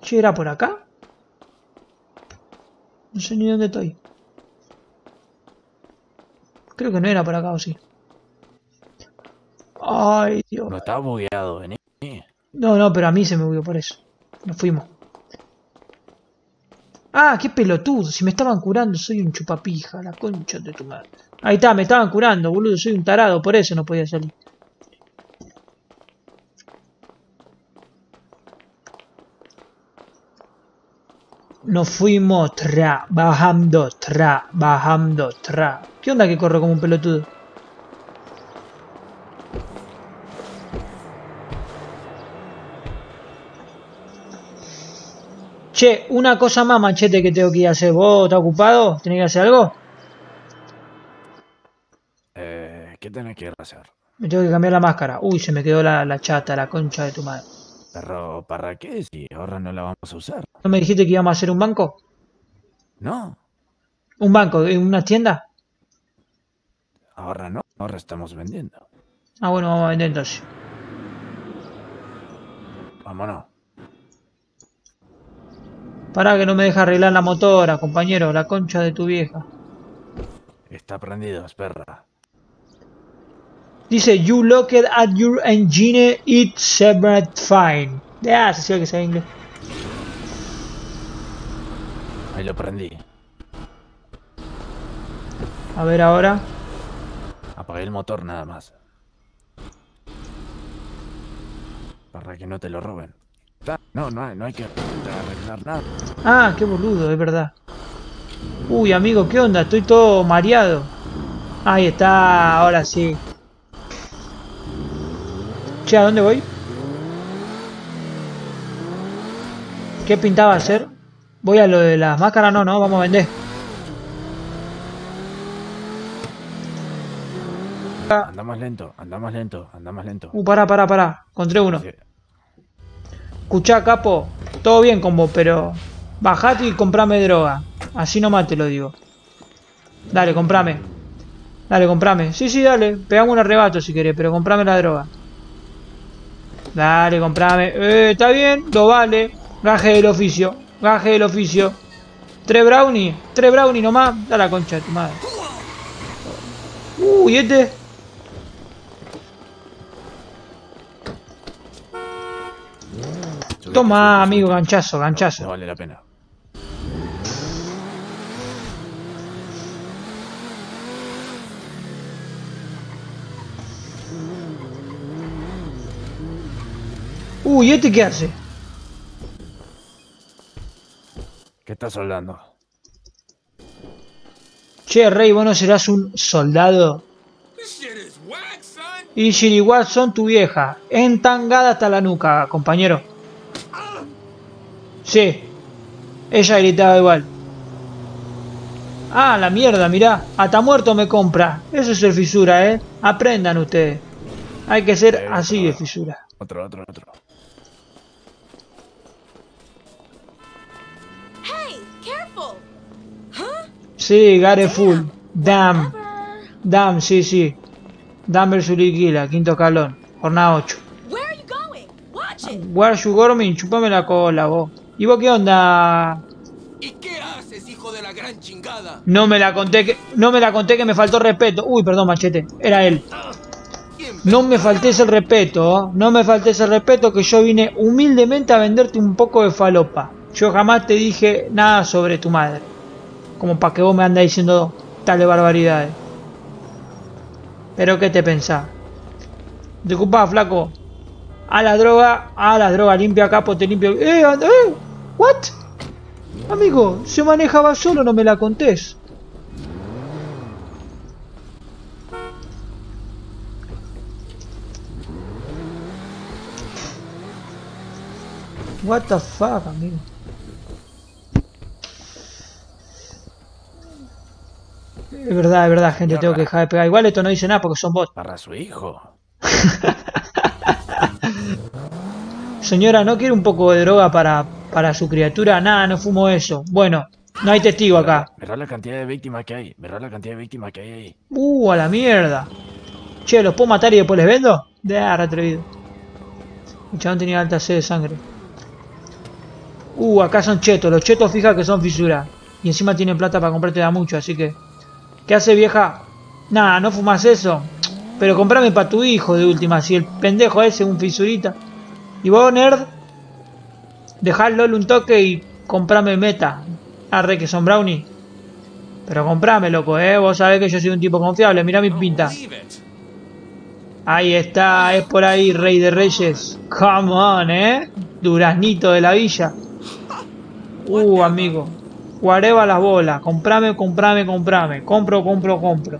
Che, ¿era por acá? No sé ni dónde estoy. Creo que no era por acá, ¿o sí? Ay, Dios. No está bugueado, vení. No, no, pero a mí se me movió por eso. Nos fuimos. Ah, qué pelotudo. Si me estaban curando, soy un chupapija, la concha de tu madre. Ahí está, me estaban curando, boludo. Soy un tarado, por eso no podía salir. Nos fuimos trabajando, trabajando, tra. ¿Qué onda que corro como un pelotudo? Che, una cosa más, machete, que tengo que ir a hacer. ¿Vos estás ocupado? ¿Tenés que hacer algo? Eh, ¿Qué tenés que ir a hacer? Me tengo que cambiar la máscara. Uy, se me quedó la, la chata, la concha de tu madre. Pero, ¿para qué si ahora no la vamos a usar? ¿No me dijiste que íbamos a hacer un banco? No, ¿Un banco? ¿En una tienda? ahora no, ahora estamos vendiendo. Ah, bueno, vamos a vender entonces. Vámonos. Pará que no me deja arreglar la motora, compañero, la concha de tu vieja. Está prendido, espera. Dice, you looked at your engine, it severed fine. Ya, se sabe que sabe inglés. Ahí lo prendí. A ver ahora. Apagué el motor nada más. Para que no te lo roben. No, no hay, no hay que arreglar nada. Ah, qué boludo, es verdad. Uy, amigo, ¿qué onda? Estoy todo mareado. Ahí está, ahora sí. Che, ¿a dónde voy? ¿Qué pintaba hacer? Voy a lo de las máscaras, no, no, vamos a vender. Anda más lento, anda más lento, anda más lento. Uh, pará, pará, pará. Encontré uno. Escuchá, capo. Todo bien con vos, pero... Bajate y comprame droga. Así nomás te lo digo. Dale, comprame. Dale, comprame. Sí, sí, dale. Pegamos un arrebato si querés, pero comprame la droga. Dale, comprame. Eh, está bien, lo vale. Gaje del oficio. Gaje del oficio. Tres brownie. Tres brownie nomás. Da la concha de tu madre. Uy, este. Toma, amigo, ganchazo, ganchazo. No vale la pena. Uy, ¿este qué hace? ¿Qué estás soldando? Che, Rey, ¿vos no serás un soldado? Y Shiri Watson, tu vieja. Entangada hasta la nuca, compañero. Sí. Ella gritaba igual. Ah, la mierda, mirá. Hasta muerto me compra. Eso es ser fisura, ¿eh? Aprendan ustedes. Hay que ser así de fisura. Otro, otro, otro. Hey, careful! Huh? Sí, Gare Full. Damn. Damn, sí, sí. Damn versus Liquila, quinto escalón. Jornada 8. Where are you going? Watch it! Where you Gormin, chupame la cola, vos. ¿Y vos qué onda? ¿Qué haces, hijo de la gran chingada? No me la conté que. No me la conté que me faltó respeto. Uy, perdón, machete. Era él. No me faltes el respeto, ¿oh? no me faltes el respeto que yo vine humildemente a venderte un poco de falopa. Yo jamás te dije nada sobre tu madre. Como para que vos me andas diciendo tales barbaridades. Pero ¿qué te pensás? Disculpa, flaco. A la droga, a la droga, limpia capo, te limpio. ¡Eh, eh! ¿What? Amigo, se manejaba solo, no me la contés. What the fuck, amigo. Es verdad, es verdad, gente, tengo que dejar de pegar. Igual esto no dice nada porque son bots. Para su hijo. [laughs] Señora, ¿no quiere un poco de droga para, para su criatura? Nada, no fumo eso. Bueno, no hay testigo acá. Verá la cantidad de víctimas que hay. Verá la cantidad de víctimas que hay ahí. Uh, a la mierda. Che, ¿los puedo matar y después les vendo? De ah, atrevido. El chabón tenía alta sed de sangre. Uh, acá son chetos. Los chetos fija que son fisuras. Y encima tienen plata para comprarte da mucho, así que... ¿Qué hace vieja? Nada, no fumas eso. Pero comprame para tu hijo de última. Si el pendejo ese es un fisurita. Y vos, nerd, dejá LOL un toque y comprame meta. Arre que son brownie. Pero comprame, loco, eh. Vos sabés que yo soy un tipo confiable. Mirá mi pinta. Ahí está, es por ahí, rey de reyes. Come on, eh. Duraznito de la villa. Uh, amigo. Guareva las bolas. Comprame, comprame, comprame. Compro, compro, compro.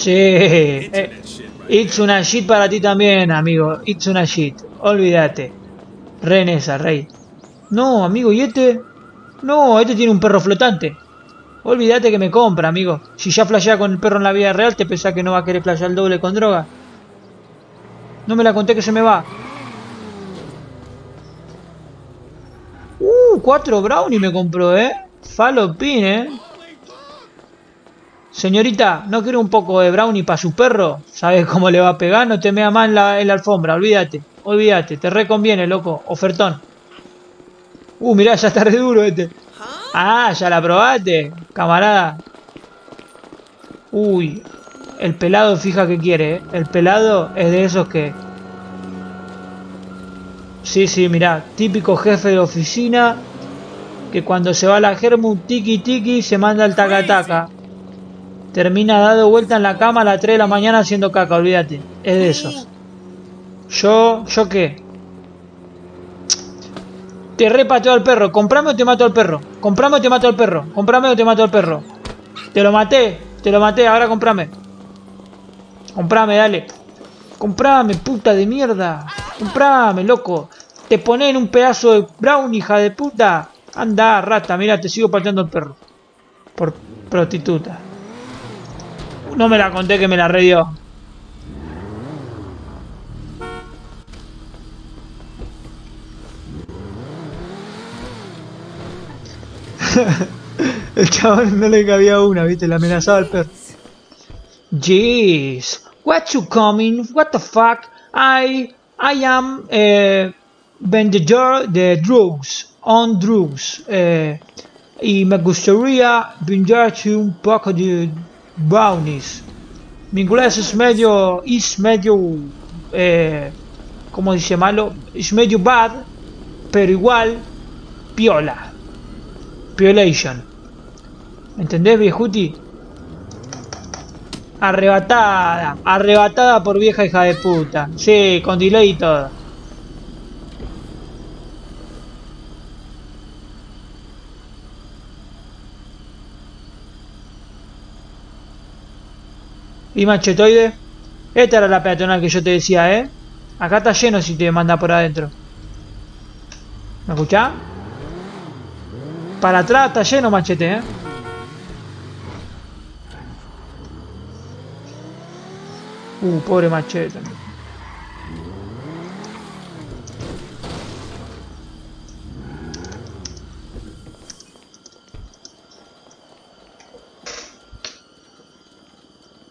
Sí. eh, it's una shit para ti también, amigo. It's una shit. Olvídate. Renesa, rey. No, amigo, ¿y este? No, este tiene un perro flotante. Olvídate que me compra, amigo. Si ya flashea con el perro en la vida real, ¿te pensás que no va a querer flashear el doble con droga? No me la conté que se me va. Uh, cuatro brownie me compró, ¿eh? Falopín, ¿eh? Señorita, ¿no quiere un poco de brownie para su perro? ¿Sabes cómo le va a pegar? No te mea más en la, alfombra, olvídate. Olvídate, te reconviene, loco. Ofertón. Uh, mirá, ya está re duro este. Ah, ya la probaste, camarada. Uy, el pelado fija que quiere, ¿eh? El pelado es de esos que... Sí, sí, mirá, típico jefe de oficina que cuando se va a la germu tiki tiki se manda el taca taca. Termina dado vuelta en la cama a las 3 de la mañana haciendo caca, olvídate. Es de esos. Yo, ¿yo qué? Te repateo al perro. Comprame o te mato al perro. Comprame o te mato al perro. Comprame o te mato al perro. Te lo maté. Te lo maté. Ahora comprame. Comprame, dale. Comprame, puta de mierda. Comprame, loco. Te pones en un pedazo de brown, hija de puta. Anda, rata. Mira, te sigo pateando al perro. Por prostituta. No me la conté que me la redió. [laughs] El chaval no le cabía una, viste, le amenazaba al perro. Jeez, what you coming? What the fuck? I I am eh, vendedor de drugs, on drugs. eh, y me gustaría venderte un poco de brownies. Mi inglés es medio, es medio, eh, ¿cómo dice malo? Es medio bad, pero igual, piola. Violation. ¿Entendés, viejuti? Arrebatada. Arrebatada por vieja hija de puta. Sí, con delay y todo. ¿Y machetoide? Esta era la peatonal que yo te decía, ¿eh? Acá está lleno si te manda por adentro. ¿Me escuchás? Para atrás está lleno machete, ¿eh? Uh, pobre machete.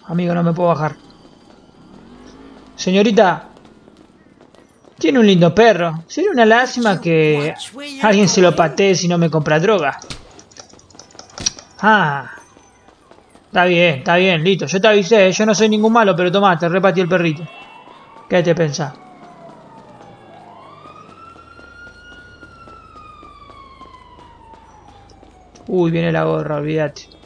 Amigo, no me puedo bajar. Señorita. Tiene un lindo perro. Sería una lástima que alguien se lo patee si no me compra droga. Ah. Está bien, está bien, listo. Yo te avisé, yo no soy ningún malo, pero tomá, te repatí el perrito. ¿Qué te pensás? Uy, viene la gorra, olvídate.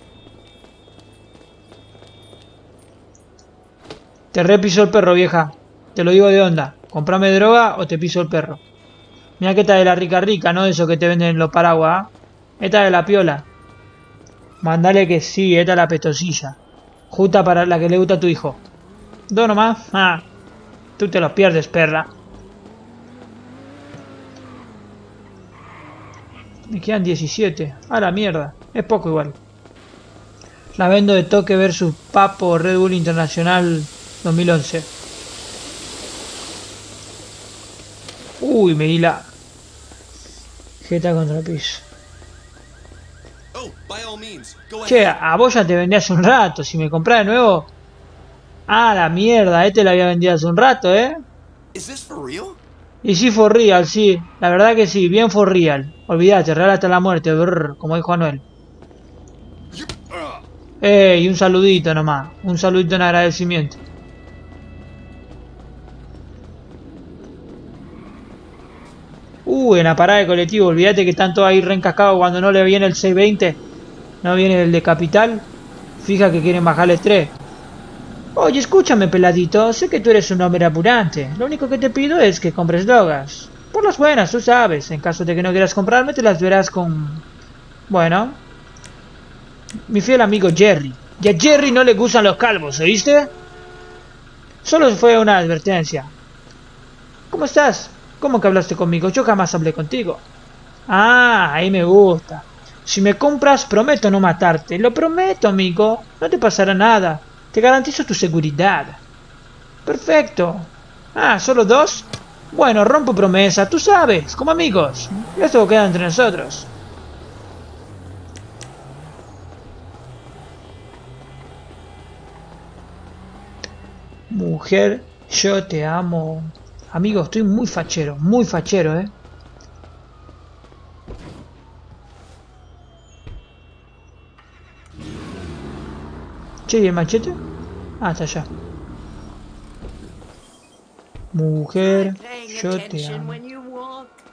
Te repiso el perro, vieja. Te lo digo de onda. Comprame droga o te piso el perro. Mira que esta de la rica rica, no de eso que te venden en los paraguas. ¿ah? Esta de la piola. Mandale que sí, esta es la pestosilla. Justa para la que le gusta a tu hijo. Dos nomás. Ah, tú te los pierdes, perra. Me quedan 17. A la mierda. Es poco igual. La vendo de toque versus Papo Red Bull Internacional 2011. Uy, me di la... Jeta contra el piso. Oh, Che, a vos ya te vendí hace un rato. Si me comprás de nuevo... Ah, la mierda. Este la había vendido hace un rato, ¿eh? Y sí, for real, sí. La verdad que sí. Bien for real. Olvídate, real hasta la muerte. brr, como dijo Anuel. Ey, un saludito nomás. Un saludito en agradecimiento. Uh, en la parada de colectivo. Olvídate que están todos ahí reencascados cuando no le viene el 620. No viene el de capital. Fija que quieren bajarle 3. Oye, escúchame, peladito. Sé que tú eres un hombre apurante. Lo único que te pido es que compres drogas. Por las buenas, tú sabes. En caso de que no quieras comprarme, te las verás con... Bueno. Mi fiel amigo Jerry. Y a Jerry no le gustan los calvos, ¿oíste? Solo fue una advertencia. ¿Cómo estás? ¿Cómo que hablaste conmigo? Yo jamás hablé contigo. Ah, ahí me gusta. Si me compras, prometo no matarte. Lo prometo, amigo. No te pasará nada. Te garantizo tu seguridad. Perfecto. Ah, ¿solo dos? Bueno, rompo promesa, tú sabes, como amigos. Esto queda entre nosotros. Mujer, yo te amo. Amigo, estoy muy fachero, muy fachero, eh. Che, ¿y el machete? Ah, está allá. Mujer, yo te amo.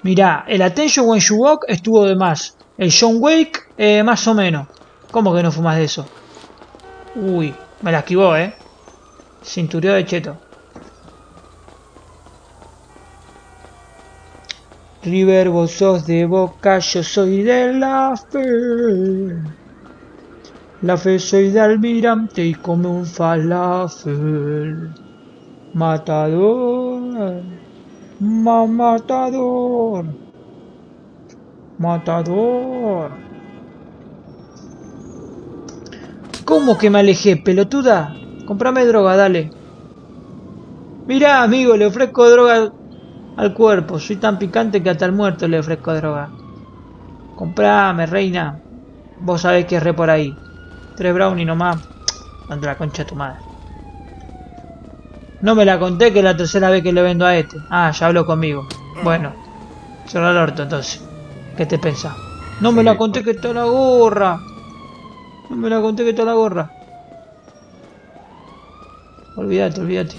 Mirá, el Attention When You Walk estuvo de más. El John Wake, eh, más o menos. ¿Cómo que no fumas de eso? Uy, me la esquivó, eh. Cintureo de cheto. River, vos sos de boca, yo soy de la fe. La fe soy de almirante y come un falafel. Matador, ma matador, matador. ¿Cómo que me alejé, pelotuda? Comprame droga, dale. Mirá, amigo, le ofrezco droga al cuerpo. Soy tan picante que hasta el muerto le ofrezco droga. Comprame, reina. Vos sabés que es re por ahí. Tres brownie nomás. Ante la concha de tu madre. No me la conté que es la tercera vez que le vendo a este. Ah, ya habló conmigo. Bueno. Cerra el orto entonces. ¿Qué te pensás? No me la conté que está la gorra. No me la conté que está la gorra. Olvídate, olvídate.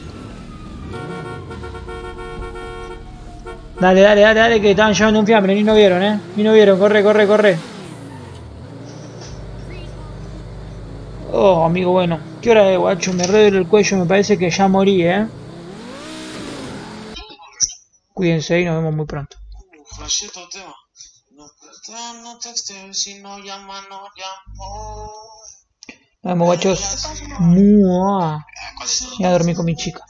Dale, dale, dale, dale, que estaban llevando un fiambre, ni no vieron, eh. Ni no vieron, corre, corre, corre. Oh, amigo, bueno. ¿Qué hora es, guacho? Me reduele el cuello, me parece que ya morí, eh. Cuídense y nos vemos muy pronto. Nos vemos, guachos. Mua. Ya dormí con mi chica.